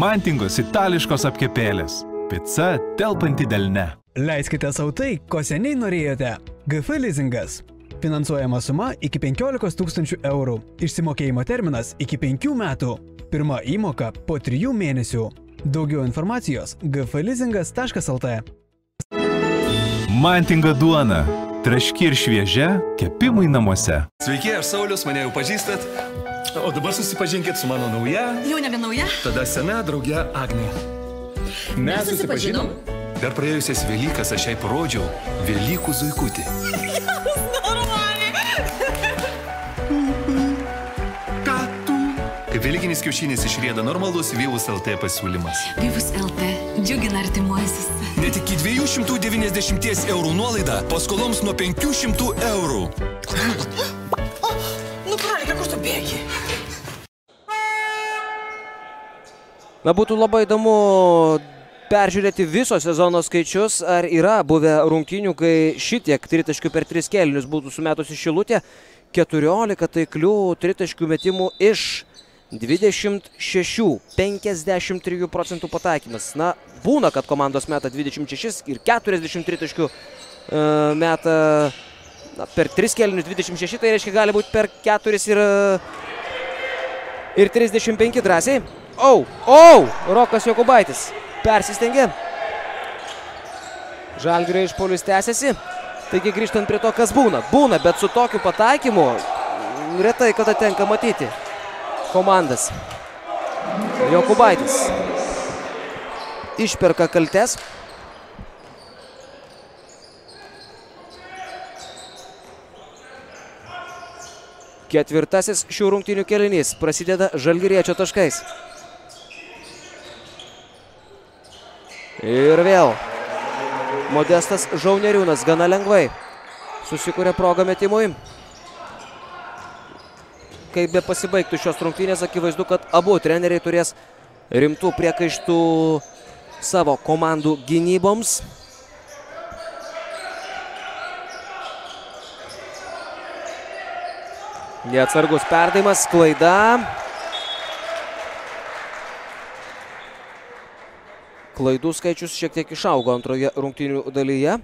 Mantingos itališkos apkepėlės. Pica telpanti delne. Leiskite savo tai, ko seniai norėjote. GF leasingas. Finansuojama suma iki 15 tūkstančių eurų. Išsimokėjimo terminas iki 5 metų. Pirma įmoka po 3 mėnesių. Daugiau informacijos gfleasingas.lt. Mantinga duona. Traški ir šviežia, kepimui namuose. Sveiki, aš Saulis, mane jau pažįstat. O dabar susipažinkit su mano nauja, Jau nebe nauja? tada sena draugė Agnė. Mes susipažinom. Per praėjusias Velykas aš jai parodžiau Velykų zuikutį. Belginis kiaušinis išrėda normalus Vyvus LT pasiūlymas. Vyvus LT džiugina artimuosius. Net iki 290 eurų nuolaida paskoloms nuo 500 eurų. O, nu karalika, kur tu bėgi? Na būtų labai įdomu peržiūrėti viso sezono skaičius, ar yra buvę rungtynių, kai šitiek tritaškių per tris kelinius būtų sumetusi šilutė, 14 taiklių tritaškių metimų iš 26, 53 procentų pataikymas. Na, būna, kad komandos meta 26 ir 40 tritaškių e, meta na, per 3 kelinius 26, tai reiškia gali būti per 4 ir, e, ir 35 drąsiai. Au, au, Rokas Jokubaitis persistengė. Žalgirio išpolius tęsiasi. Taigi grįžtant prie to, kas būna. Būna, bet su tokiu pataikymu retai kada tenka matyti komandas. Jokubaitis išperka kaltes. Ketvirtasis šių rungtynių kelinys prasideda žalgiriečio taškais. Ir vėl Modestas Žauneriūnas gana lengvai susikūrė progą metimui. Kaip be pasibaigtų šios rungtynės, akivaizdu, kad abu treneriai turės rimtų priekaištų savo komandų gynyboms. Neatsargus perdavimas, klaida. Klaidų skaičius šiek tiek išaugo antroje rungtynių dalyje.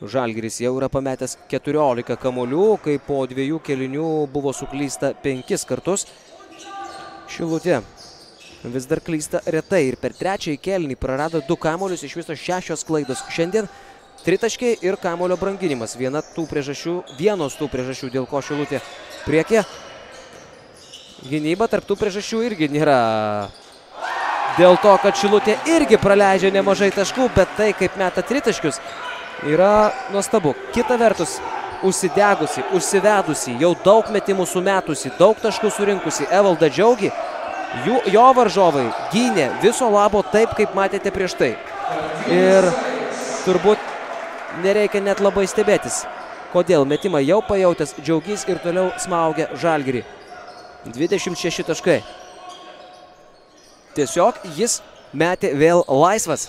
Žalgiris jau yra pametęs 14 kamolių, kai po dviejų kelinių buvo suklysta penkis kartus. Šilutė vis dar klysta retai ir per trečiąjį kelinį prarado du kamolius, iš viso šešios klaidos. Šiandien tritaškiai ir kamulio branginimas. Viena tų priežasčių, vienos tų priežasčių, dėl ko Šilutė priekė. Gynyba tarptų priežasčių irgi nėra dėl to, kad Šilutė irgi praleidžia nemažai taškų, bet tai, kaip meta tritaškius, yra nuostabu. Kita vertus, užsidegusi, užsivedusi, jau daug metimų sumetusi, daug taškų surinkusi Evalda Džiaugi, jų, jo varžovai gynė viso labo taip, kaip matėte prieš tai. Ir turbūt nereikia net labai stebėtis, kodėl metimą jau pajautęs Džiaugys ir toliau smaugia Žalgirį. 26 taškai. Tiesiog jis metė vėl laisvas.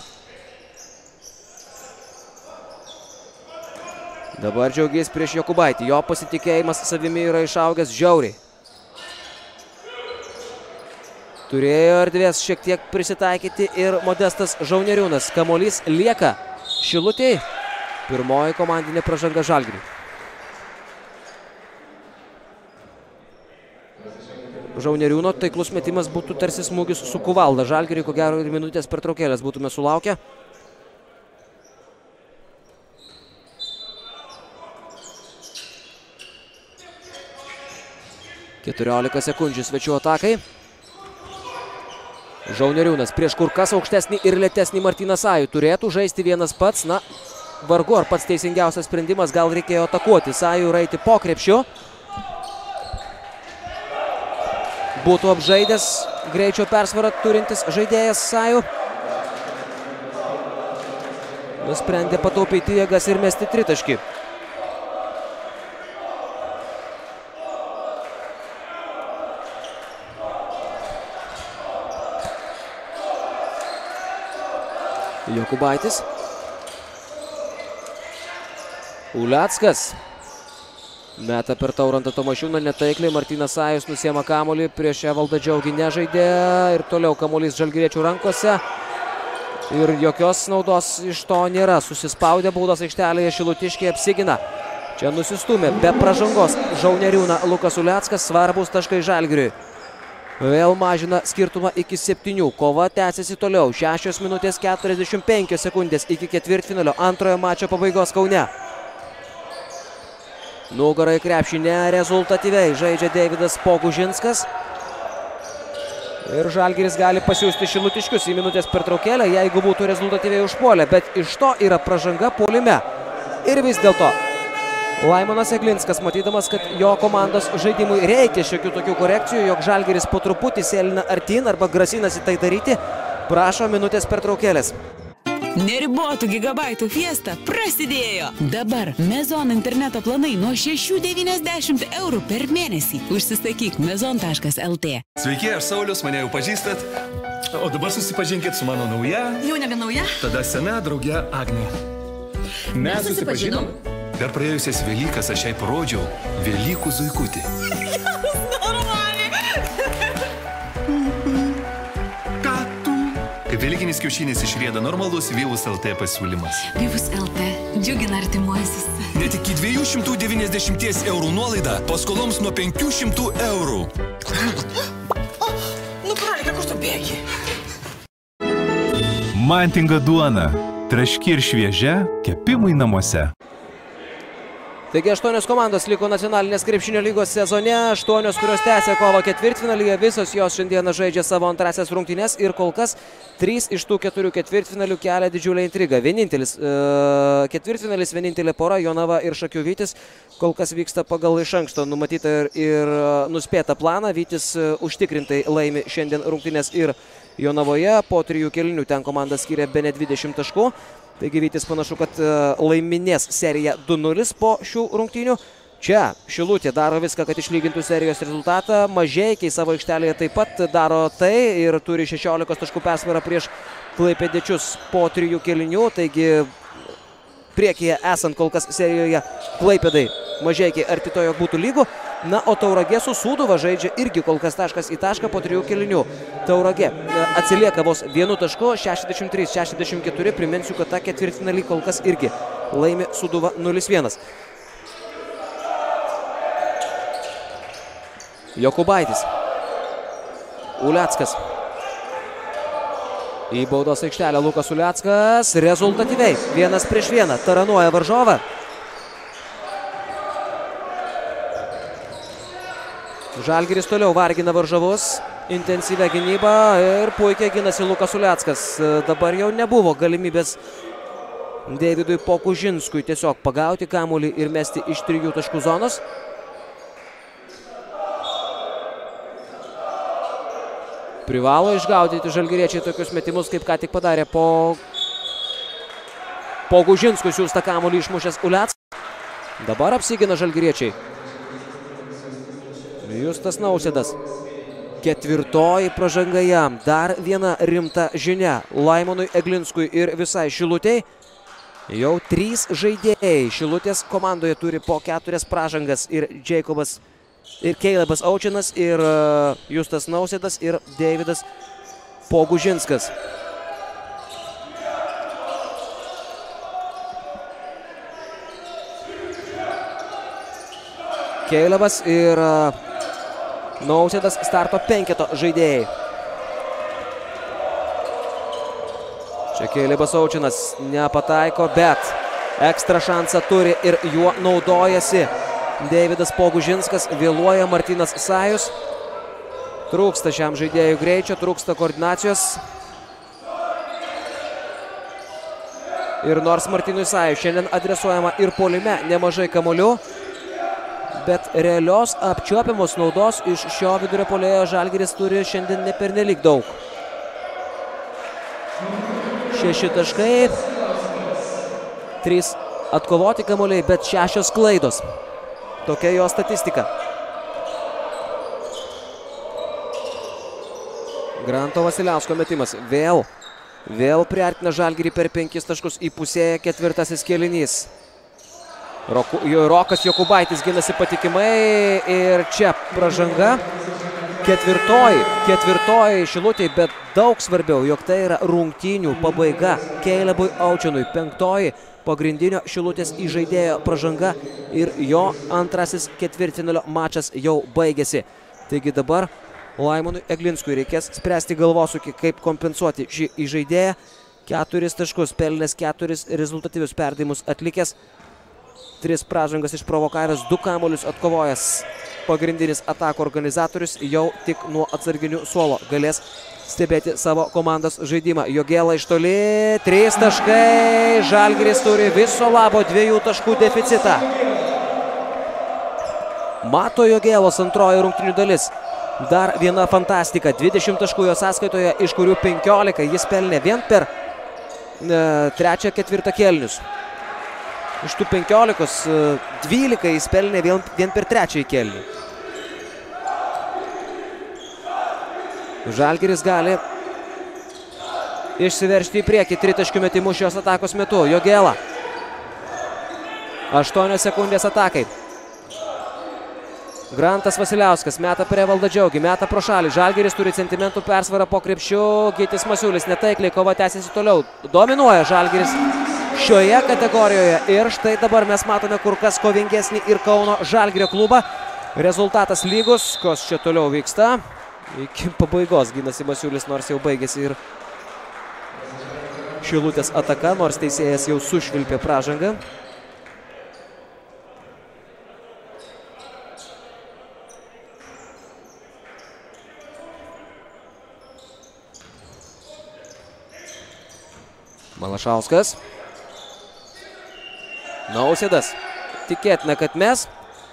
Dabar Džiaugys prieš Jokubaitį. Jo pasitikėjimas savimi yra išaugęs žiauriai. Turėjo erdvės šiek tiek prisitaikyti ir Modestas Žauneriūnas. Kamolys lieka Šilutėj. Pirmoji komandinė pražanga Žalgiriui. Žauneriūno taiklus metimas būtų tarsi smūgis su kuvalda. Žalgiriui ko gero ir minutės pertraukėlės būtume sulaukę. Keturiolika sekundžių svečių atakai. Žauneriūnas prieš kur kas aukštesnį ir lėtesnį Martyną Sajų. Turėtų žaisti vienas pats. Na, vargu ar pats teisingiausias sprendimas. Gal reikėjo atakuoti Sajų ir eiti po krepšiu. Būtų apžaidęs greičio persvarą turintis žaidėjas Sajų. Nusprendė pataupyti jėgas ir mesti tritaškį. Jokubaitis. Uleckas. Meta per taurantą Tomašiūną netaikliai. Martynas Sajus nusiema kamolį. Prieš Evaldą Džiaugį nežaidė. Ir toliau kamolys žalgiriečių rankose. Ir jokios naudos iš to nėra. Susispaudė baudos aikštelėje Šilutiškiai apsigina. Čia nusistumė be pražangos. Žauneriūna Lukas Uleckas. Svarbus taškai žalgiriui. Vėl mažina skirtumą iki septynių. Kova tęsiasi toliau. Šešios minutės 45 sekundės iki ketvirtfinalio antrojo mačo pabaigos Kaune. Nugarą į krepšį nerezultatyviai žaidžia Davidas Pogužinskas. Ir Žalgiris gali pasiūsti šilutiškius į minutės pertraukėlę, jeigu būtų rezultatyviai užpuolę, bet iš to yra pražanga polime. Ir vis dėlto Laimonas Eglinskas, matydamas, kad jo komandos žaidimui reikia šiokių tokių korekcijų, jog Žalgiris po truputį sėlina artin arba grasinasi tai daryti, prašo minutės pertraukėlės. Neribotų gigabaitų fiesta prasidėjo. Dabar Mezon interneto planai nuo 6,90 eurų per mėnesį. Užsisakyk mezon.lt. Sveiki, aš Saulis, mane jau pažįstat. O dabar susipažinkit su mano nauja, Jau nebe nauja? tada sena draugė Agnė. Mes susipažinom. Per praėjusias Velykas aš jai parodžiau Velykų zuikutį. Velykinis kiaušinis išrėda normalus Vyvus LT pasiūlymas. Vyvus LT. Džiugina artimuosius. Net iki 290 eurų nuolaida paskoloms nuo 500 eurų. Nu, broliai, kur tu bėgi? Mantinga duona. Traški ir šviežia, kepimai namuose. Taigi aštuonios komandos liko nacionalinės krepšinio lygos sezone, aštuonios, kurios tęsia kovą ketvirtfinalyje, visos jos šiandieną žaidžia savo antrasias rungtynes ir kol kas trys iš tų keturių ketvirtfinalių kelia didžiulę intrigą. Vienintelis e, ketvirtfinalis, vienintelė pora, Jonava ir Šakiuvytis, kol kas vyksta pagal iš anksto numatytą ir, ir e, nuspėtą planą. Vytis e, užtikrintai laimi šiandien rungtynės ir Jonavoje, po trijų kelinių ten komanda skiria be ne 20 taškų. Taigi Vytis panašu, kad e, laiminės seriją 2-0 po šių rungtynių. Čia Šilutė daro viską, kad išlygintų serijos rezultatą. Mažiekiai savo aikštelėje taip pat daro tai ir turi 16 taškų persvarą prieš Klaipėdiečius po trijų kelinių. Taigi priekyje esant kol kas serijoje Klaipėdai mažiekiai arti to, jog būtų lygų. Na, o Tauragė su Sūduva žaidžia irgi kol kas taškas į tašką po trijų kelinių. Tauragė e, atsilieka vos vienu tašku, 63-64. Priminsiu, kad tą ketvirtfinalį kol kas irgi laimi Sūduva 0-1. Jokubaitis. Uleckas. Į baudos aikštelę Lukas Uleckas. Rezultatyviai. Vienas prieš vieną. Taranuoja varžovą. Žalgiris toliau vargina varžovus. Intensyvę gynybą ir puikiai ginasi Lukas Uleckas. Dabar jau nebuvo galimybės Davidui Pokužinskui tiesiog pagauti kamuolį ir mesti iš trijų taškų zonos. Privalo išgaudyti žalgiriečiai tokius metimus, kaip ką tik padarė po Pogužinskui siūstą kamuolį išmušęs Uleckas. Dabar apsigina žalgiriečiai. Justas Nausėdas. Ketvirtoji pražanga jam. Dar viena rimta žinia. Laimonui Eglinskui ir visai Šilutei. Jau trys žaidėjai Šilutės komandoje turi po keturias pražangas. Ir Jacobas, ir Keilabas Aučinas, ir uh, Justas Nausėdas, ir Davidas Pogužinskas. Keilabas ir uh, Nausėdas starto penketo žaidėjai. Čia Keilibas Aučinas nepataiko, bet ekstra šansą turi ir juo naudojasi. Davidas Pogužinskas, vėluoja Martinas Sajus. Trūksta šiam žaidėjui greičio, trūksta koordinacijos. Ir nors Martinui Sajus šiandien adresuojama ir polime nemažai kamolių, bet realios apčiuopiamos naudos iš šio vidurio polėjo Žalgiris turi šiandien ne pernelik daug. Šeši taškai, trys atkovoti kamuoliai, bet šešios klaidos. Tokia jo statistika. Granto Vasiliausko metimas vėl, vėl priartina Žalgirį per penkis taškus į pusėje ketvirtasis kėlinys. Roku, Rokas Jokubaitis ginasi patikimai ir čia pražanga. Ketvirtoji, ketvirtoji šilutė, bet daug svarbiau, jog tai yra rungtynių pabaiga Keilebui Aučianui. Penktoji pagrindinio šilutės įžaidėjo pražanga ir jo antrasis ketvirtfinalio mačas jau baigėsi. Taigi dabar Laimonui Eglinskui reikės spręsti galvosūkį, kaip kompensuoti šį įžaidėją. Keturis taškus pelnęs, keturis rezultatyvius perdavimus atlikęs. Tris pražangas išprovokavęs, du kamolius atkovojęs pagrindinis atakų organizatorius jau tik nuo atsarginių suolo galės stebėti savo komandos žaidimą. Jogėla iš toli, trys taškai, Žalgiris turi viso labo dviejų taškų deficitą. Mato Jogėlos antroji rungtinių dalis. Dar viena fantastika, 20 taškų jo sąskaitoje, iš kurių 15 jis pelnė vien per e, trečią ketvirtą kelnius. Iš tų 15, 12 jis pelnė vien, vien per trečiąjį kelnį. Žalgiris gali išsiveršti į priekį tritaškių metimų šios atakos metu. Jogėla. 8 sekundės atakai. Grantas Vasiliauskas meta prie valdą džiaugį, meta pro šalį. Žalgiris turi centimentų persvarą po krepšiu. Gytis Masiulis netaikliai, kova tęsiasi toliau. Dominuoja Žalgiris šioje kategorijoje. Ir štai dabar mes matome kur kas kovingesnį ir Kauno Žalgirio klubą. Rezultatas lygus, kas čia toliau vyksta. Iki pabaigos gynasi Masiulis, nors jau baigėsi ir Šilutės ataka, nors teisėjas jau sušvilpė pražangą. Malašauskas. Nausėdas. Tikėtina, kad mes.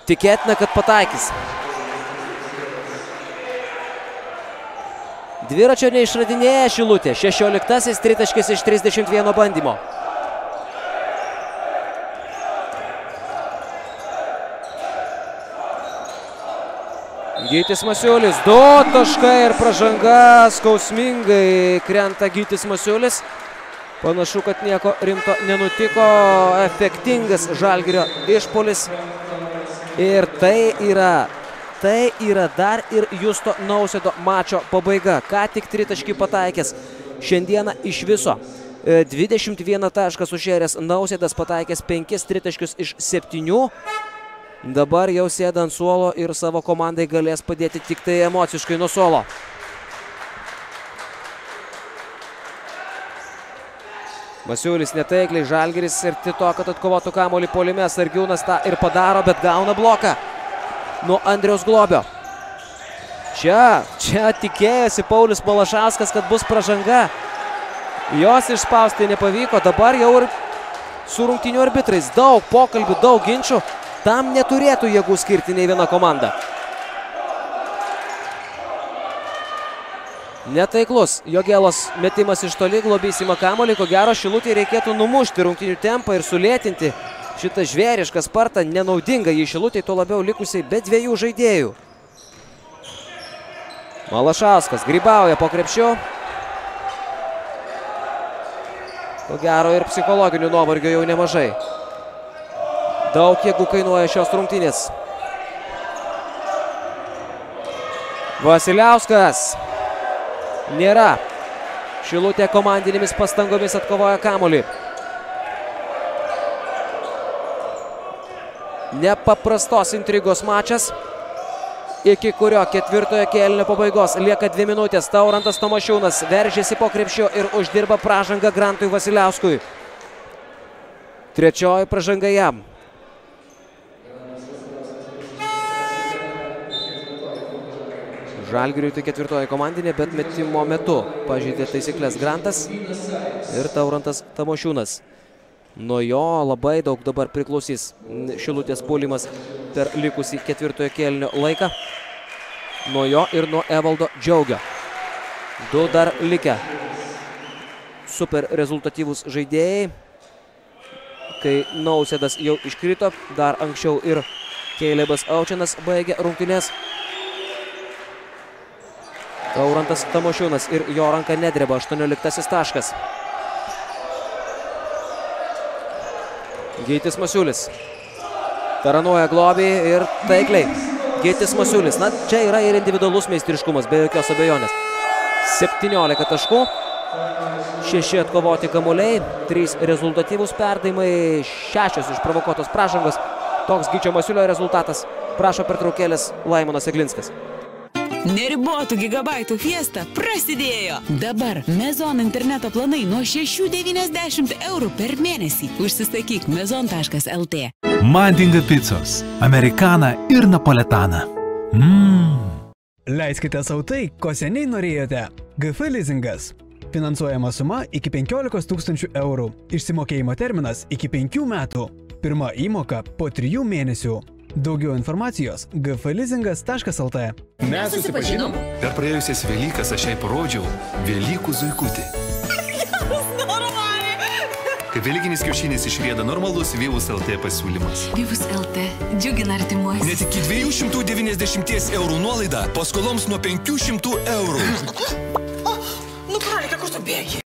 Tikėtina, kad pataikys. Dviračio neišradinėja Šilutė. 16-asis tritaškis iš 31 bandymo. Gytis Masiulis. Du taškai ir pražanga. Skausmingai krenta Gytis Masiulis. Panašu, kad nieko rimto nenutiko. Efektingas Žalgirio išpolis. Ir tai yra, tai yra dar ir Justo Nausėdo mačo pabaiga. Ką tik tritaškį pataikęs. Šiandieną iš viso 21 tašką sušėręs Nausėdas pataikęs 5 tritaškius iš 7. Dabar jau sėda ant suolo ir savo komandai galės padėti tik tai emociškai nuo suolo. Masiulis netaikliai, Žalgiris ir to, kad atkovotų kamolį polime, Sargiūnas tą ir padaro, bet gauna bloką nuo Andriaus Globio. Čia, čia tikėjosi Paulius Malašauskas, kad bus pražanga. Jos išspausti nepavyko, dabar jau ir su rungtinių arbitrais. Daug pokalbių, daug ginčių. Tam neturėtų jėgų skirti nei viena komanda. Netaiklus Jogėlos metimas iš toli, globys į makamolį. Ko gero Šilutį reikėtų numušti rungtinių tempą ir sulėtinti šitą žvėrišką spartą. Nenaudinga jį Šilutį, tuo labiau likusiai be dviejų žaidėjų. Malašauskas grybauja po krepšiu. Ko gero ir psichologinių nuovargio jau nemažai. Daug jėgų kainuoja šios rungtynės. Vasiliauskas. Nėra. Šilutė komandinėmis pastangomis atkovoja kamolį. Nepaprastos intrigos mačas. Iki kurio ketvirtojo kėlinio pabaigos lieka dvi minutės. Taurantas Tomašiūnas veržėsi po krepšio ir uždirba pražangą Grantui Vasiliauskui. Trečioji pražanga jam. Žalgiriui tai ketvirtoji komandinė, bet metimo metu pažydė taisyklės Grantas ir Taurantas Tamošiūnas. Nuo jo labai daug dabar priklausys Šilutės puolimas per likusį ketvirtojo kėlinio laiką. Nuo jo ir nuo Evaldo Džiaugio. Du dar likę super rezultatyvūs žaidėjai. Kai Nausėdas jau iškrito, dar anksčiau ir Keilebas Aučianas baigė rungtynės. Taurantas Tamošiūnas ir jo ranka nedreba, 18 taškas. Gytis Masiulis. Taranuoja globį ir taikliai. Gytis Masiulis. Na, čia yra ir individualus meistriškumas, be jokios abejonės. 17 taškų. 6 atkovoti kamuoliai, 3 rezultatyvūs perdavimai, 6 išprovokuotos pražangos. Toks Gyčio Masiulio rezultatas. Prašo pertraukėlės Laimonas Eglinskas. Neribotų gigabaitų fiesta prasidėjo. Dabar Mezon interneto planai nuo 6,90 eurų per mėnesį. Užsisakyk mezon.lt. Mandinga picos. Amerikana ir Napoletana. Mmm. Leiskite savo tai, ko seniai norėjote. GF leasingas. Finansuojama suma iki 15 tūkstančių eurų. Išsimokėjimo terminas iki 5 metų. Pirma įmoka po 3 mėnesių. Daugiau informacijos gfleasingas.lt. Mes susipažinom. Per praėjusias Velykas aš jai parodžiau Velykų zuikutį. Kaip Velykinis kiaušinis išrėda normalus Vyvus LT pasiūlymas. Vyvus LT. Džiugina artimuosius. Net iki 290 eurų nuolaida paskoloms nuo 500 eurų. Nu, Karalika, kur tu bėgi?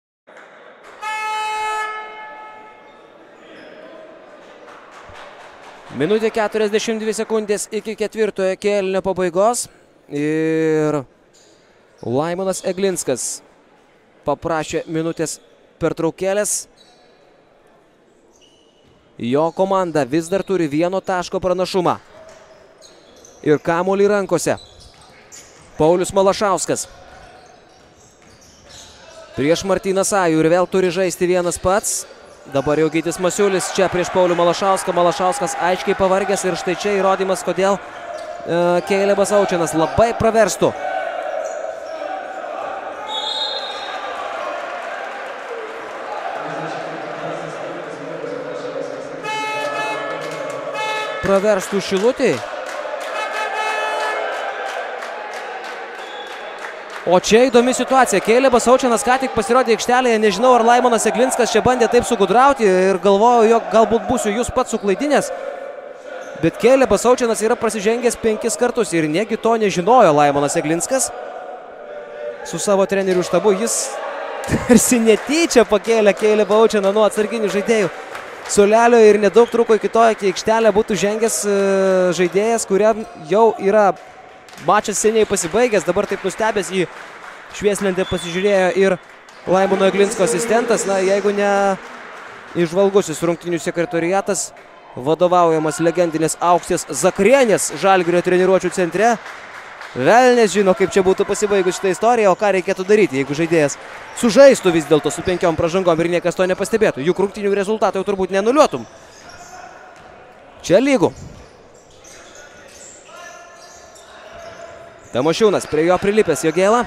Minutė 42 sekundės iki ketvirtojo kėlinio pabaigos. Ir Laimonas Eglinskas paprašė minutės pertraukėlės. Jo komanda vis dar turi vieno taško pranašumą. Ir kamuolį rankose. Paulius Malašauskas. Prieš Martyną Sajų ir vėl turi žaisti vienas pats. Dabar jau Gytis Masiulis čia prieš Paulių Malašauską. Malašauskas aiškiai pavargęs ir štai čia įrodymas, kodėl uh, Keilebas Aučianas labai praverstų. Praverstų šilutį. O čia įdomi situacija. Keilebas Aučianas ką tik pasirodė aikštelėje. Nežinau, ar Laimonas Eglinskas čia bandė taip sugudrauti ir galvojau, jog galbūt būsiu jūs pats suklaidinęs. Bet Keilebas Aučianas yra prasižengęs penkis kartus ir negi to nežinojo Laimonas Eglinskas. Su savo trenerių štabu jis tarsi netyčia pakėlė Keilebą Aučianą nuo atsarginių žaidėjų. Sulelio ir nedaug truko iki to, iki aikštelę būtų žengęs e, žaidėjas, kuriam jau yra mačas seniai pasibaigęs, dabar taip nustebęs į švieslentę pasižiūrėjo ir Laimono Eglinsko asistentas. Na, jeigu ne išvalgusis rungtinių sekretoriatas, vadovaujamas legendinės aukštės Zakrienės Žalgirio treniruočio centre. Velnės žino, kaip čia būtų pasibaigus šitą istoriją, o ką reikėtų daryti, jeigu žaidėjas sužaistų vis dėlto su penkiom pražangom ir niekas to nepastebėtų. Juk rungtinių rezultatų jau turbūt nenuliuotum. Čia lygų. Tamošiūnas prie jo prilipęs Jogėlą.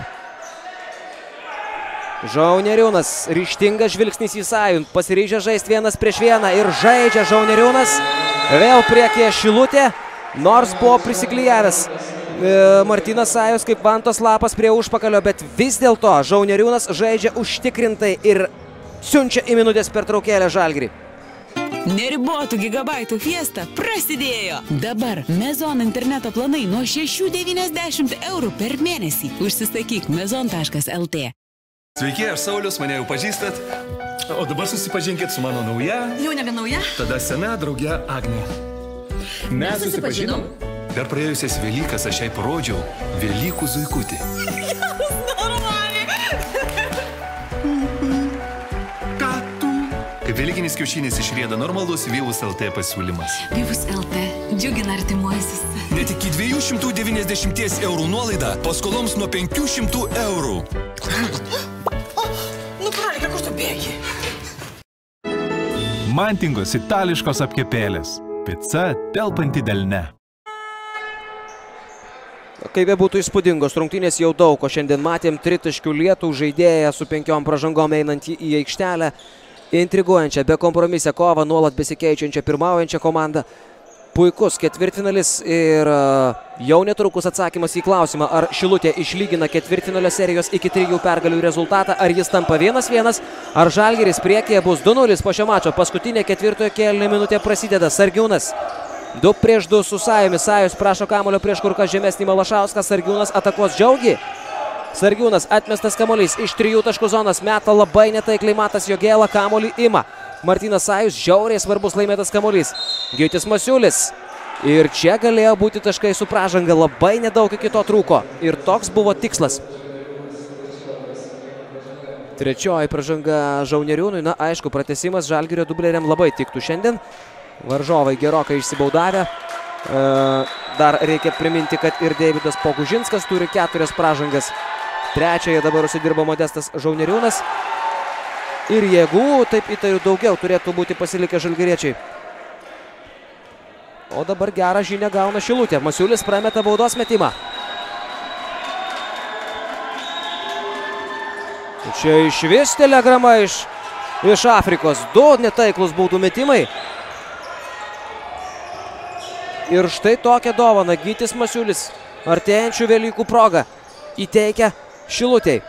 Žauneriūnas, ryštingas žvilgsnis į sąjun, pasiryžę žaisti vienas prieš vieną ir žaidžia Žauneriūnas. Vėl priekyje Šilutė, nors buvo prisiklyjavęs e, Martinas Sajus kaip vantos lapas prie užpakalio, bet vis dėlto Žauneriūnas žaidžia užtikrintai ir siunčia į minutės pertraukėlę Žalgrį. Neribotų gigabaitų fiesta prasidėjo. Dabar Mezon interneto planai nuo 6,90 eurų per mėnesį. Užsisakyk mezon.lt. Sveiki, aš Saulis, mane jau pažįstat. O dabar susipažinkit su mano nauja, Jau nebe nauja? tada sena draugė Agnė. Mes susipažinom. Per praėjusias Velykas aš jai parodžiau Velykų zuikutį. Kaip Velykinis kiaušinis išrėda normalus Vyvus LT pasiūlymas. Vyvus LT. Džiugina artimuosius. Net iki 290 eurų nuolaida paskoloms nuo 500 eurų. Nu, Karalika, kur tu bėgi? Mantingos itališkos apkepėlės. Pica telpanti delne. Kaip be būtų įspūdingos rungtynės jau daug, o šiandien matėm tritaškių lietų žaidėją su penkiom pražangom einantį į aikštelę. Intriguojančią, be kompromisę kovą, nuolat besikeičiančią pirmaujančią komandą. Puikus ketvirtfinalis ir a, jau netrukus atsakymas į klausimą, ar Šilutė išlygina ketvirtfinalio serijos iki trijų pergalių rezultatą, ar jis tampa 1-1, ar Žalgeris priekyje bus 2-0 po šio mačo. Paskutinė ketvirtojo kėlinio minutė prasideda. Sargiūnas 2 prieš 2 su Sajumi. Sajus prašo kamulio prieš kur kas žemesnį Malašauską. Sargiūnas atakuos džiaugi. Sargiūnas atmestas kamuolys iš trijų taškų zonos. Meta labai netaikliai matas jo gėlą. Kamuolį ima. Martinas Sajus žiauriai svarbus laimėtas kamuolys. Gytis Masiulis. Ir čia galėjo būti taškai su pražanga. Labai nedaug iki to trūko. Ir toks buvo tikslas. Trečioji pražanga Žauneriūnui. Na, aišku, pratesimas Žalgirio dubleriam labai tiktų šiandien. Varžovai gerokai išsibaudavę. E, dar reikia priminti, kad ir Davidas Pogužinskas turi keturias pražangas. Trečiąją dabar užsidirba Modestas Žauneriūnas. Ir jėgų, taip įtariu, daugiau turėtų būti pasilikę žalgeriečiai. O dabar gerą žinią gauna Šilutė. Masiulis prameta baudos metimą. Čia iš vis telegrama iš, iš Afrikos. Du netaiklus baudų metimai. Ir štai tokią dovaną Gytis Masiulis artėjančių Velykų progą įteikia Šilutėj.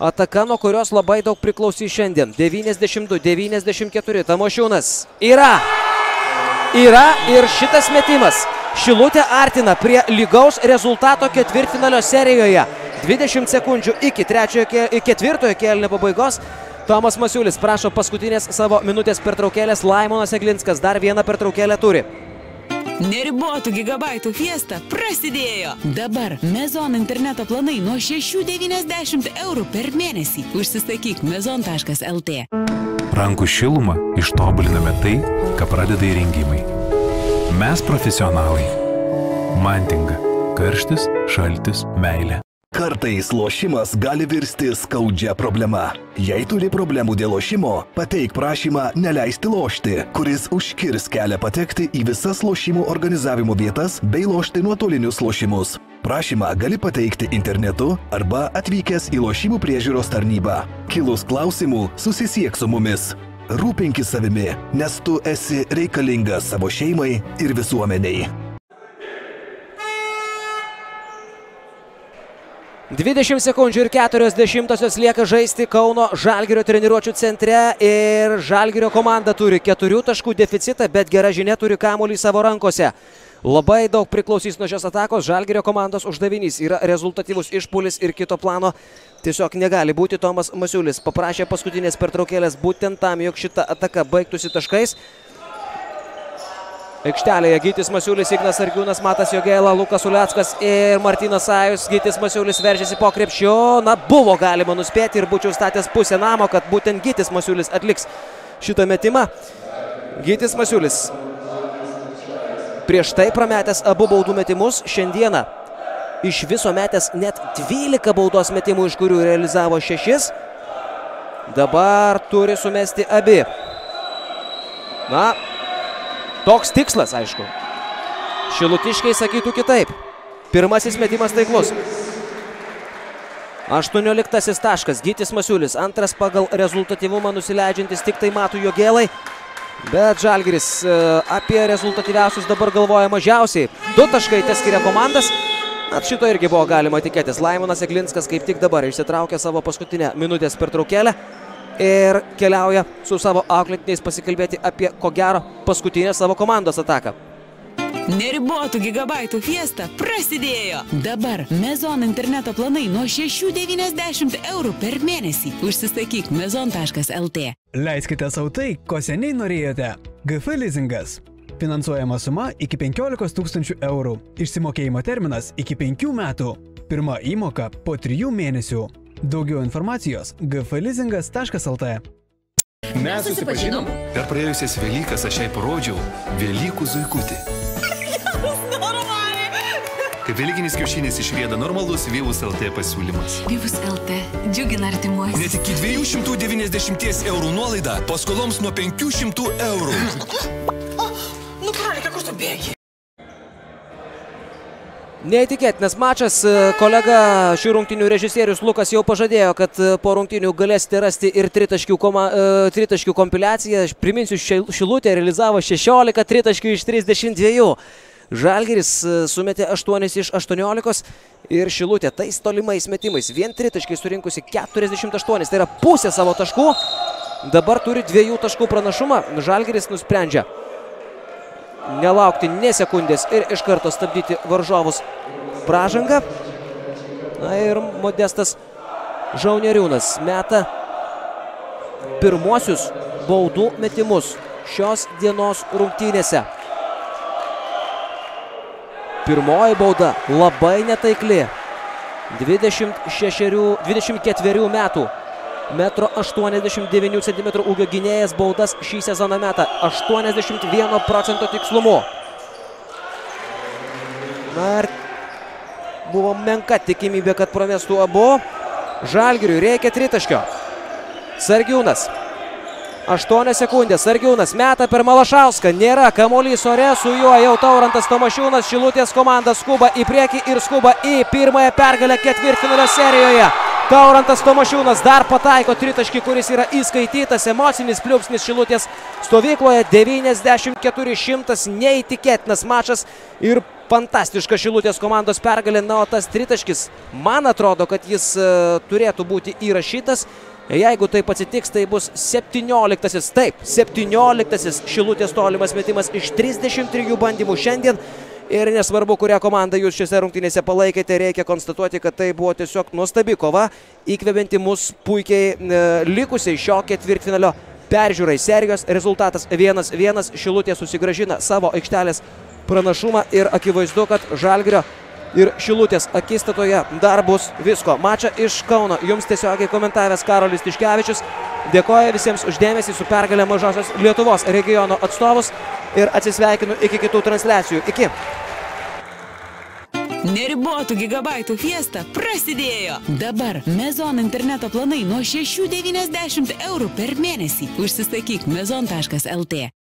Ataka, nuo kurios labai daug priklausys šiandien. 92-94 Tamošiūnas. Yra. Yra ir šitas metimas. Šilutė artina prie lygaus rezultato ketvirtfinalio serijoje. 20 sekundžių iki, trečiojo, ketvirtojo kėlinio pabaigos. Tomas Masiulis prašo paskutinės savo minutės pertraukėlės. Laimonas Eglinskas dar vieną pertraukėlę turi. Neribotų gigabaitų fiesta prasidėjo. Dabar Mezon interneto planai nuo 6,90 eurų per mėnesį. Užsisakyk mezon.lt. Rankų šilumą ištobuliname tai, ką pradeda įrengimai. Mes profesionalai. Mantinga. Karštis, šaltis, meilė. Kartais lošimas gali virsti skaudžia problema. Jei turi problemų dėl lošimo, pateik prašymą neleisti lošti, kuris užkirs kelią patekti į visas lošimų organizavimo vietas bei lošti nuotolinius lošimus. Prašymą gali pateikti internetu arba atvykęs į lošimų priežiūros tarnybą. Kilus klausimų, susisiek su mumis. Rūpinkis savimi, nes tu esi reikalingas savo šeimai ir visuomeniai. 20 sekundžių ir 40 lieka žaisti Kauno Žalgirio treniruočio centre ir Žalgirio komanda turi keturių taškų deficitą, bet gera žinia turi kamuolį savo rankose. Labai daug priklausys nuo šios atakos. Žalgirio komandos uždavinys yra rezultatyvus išpulis ir kito plano tiesiog negali būti. Tomas Masiulis paprašė paskutinės pertraukėlės būtent tam, jog šita ataka baigtųsi taškais. Aikštelėje Gytis Masiulis, Ignas Argiūnas, Matas Jogėla, Lukas Uleckas ir Martinas Sajus. Gytis Masiulis veržėsi po krepšiu. Na, buvo galima nuspėti ir būčiau statęs pusę namo, kad būtent Gytis Masiulis atliks šitą metimą. Gytis Masiulis prieš tai prametęs abu baudų metimus. Šiandieną iš viso metęs net 12 baudos metimų, iš kurių realizavo 6. Dabar turi sumesti abi. Na, Toks tikslas, aišku. Šilutiškai sakytų kitaip. Pirmasis metimas taiklus. 18 taškas. Gytis Masiulis. Antras pagal rezultatyvumą nusileidžiantis tik tai matų jo gėlai. Bet Žalgiris apie rezultatyviausius dabar galvoja mažiausiai. Du taškai te skiria komandas. At šito irgi buvo galima tikėtis. Laimonas Eglinskas kaip tik dabar išsitraukė savo paskutinę minutės pertraukėlę ir keliauja su savo auklėtiniais pasikalbėti apie, ko gero, paskutinę savo komandos ataką. Neribotų gigabaitų fiesta prasidėjo. Dabar Mezon interneto planai nuo 6,90 eurų per mėnesį. Užsisakyk mezon.lt. Leiskite savo tai, ko seniai norėjote. GF leasingas. Finansuojama suma iki 15 tūkstančių eurų. Išsimokėjimo terminas iki 5 metų. Pirma įmoka po 3 mėnesių. Daugiau informacijos gflizingas.lt. Mes susipažinom. Per praėjusias Velykas aš jai parodžiau Velykų zuikutį. Kaip Velykinis kiaušinis išrėda normalus Vyvus LT pasiūlymas. Vyvus LT džiugina artimuosius. Net iki 290 eurų nuolaida paskoloms nuo 500 eurų. Nu, Karalika, kur tu bėgi? Neįtikėtinas mačas. Kolega šių rungtinių režisierius Lukas jau pažadėjo, kad po rungtinių galėsite rasti ir tritaškių, koma, tritaškių kompiliaciją. Priminsiu, Šilutė realizavo 16 tritaškių iš 32. Žalgeris sumetė 8 iš 18 ir Šilutė tais tolimais metimais. Vien tritaškai surinkusi 48, tai yra pusė savo taškų. Dabar turi dviejų taškų pranašumą. Žalgeris nusprendžia nelaukti ne sekundės ir iš karto stabdyti varžovus pražangą. Na ir Modestas Žauneriūnas meta pirmuosius baudų metimus šios dienos rungtynėse. Pirmoji bauda labai netaikli. 26, 24 metų metro 89 cm ūgio gynėjas baudas šį sezoną meta 81 procento tikslumu. Na ir buvo menka tikimybė, kad pramestų abu. Žalgiriui reikia tritaškio. Sargiūnas. 8 sekundės. Sargiūnas meta per Malašauską. Nėra kamuolys ore. Su juo jau Taurantas Tomašiūnas. Šilutės komanda skuba į priekį ir skuba į pirmąją pergalę ketvirtfinalio serijoje. Taurantas Tomašiūnas dar pataiko tritaškį, kuris yra įskaitytas. Emocinis pliūpsnis Šilutės stovykloje. 94-100. Neįtikėtinas mačas ir fantastiška Šilutės komandos pergalė. Na, o tas tritaškis, man atrodo, kad jis uh, turėtų būti įrašytas. Jeigu taip atsitiks, tai bus 17-asis, taip, 17-asis Šilutės tolimas metimas iš 33 bandymų šiandien. Ir nesvarbu, kurią komandą jūs šiose rungtynėse palaikėte, reikia konstatuoti, kad tai buvo tiesiog nuostabi kova, įkvepianti mus puikiai e, likusiai šio ketvirtfinalio peržiūrai. Serijos rezultatas 1-1 Šilutė susigražina savo aikštelės pranašumą ir akivaizdu, kad Žalgirio ir Šilutės akistatoje dar bus visko. Mačą iš Kauno jums tiesiogiai komentavęs Karolis Tiškevičius. Dėkoju visiems uždėmesį su pergalė mažosios Lietuvos regiono atstovus ir atsisveikinu iki kitų transliacijų. Iki. Neribotų gigabaitų fiesta prasidėjo. Dabar Mezon interneto planai nuo 6,90 eurų per mėnesį. Užsisakyk mezon.lt.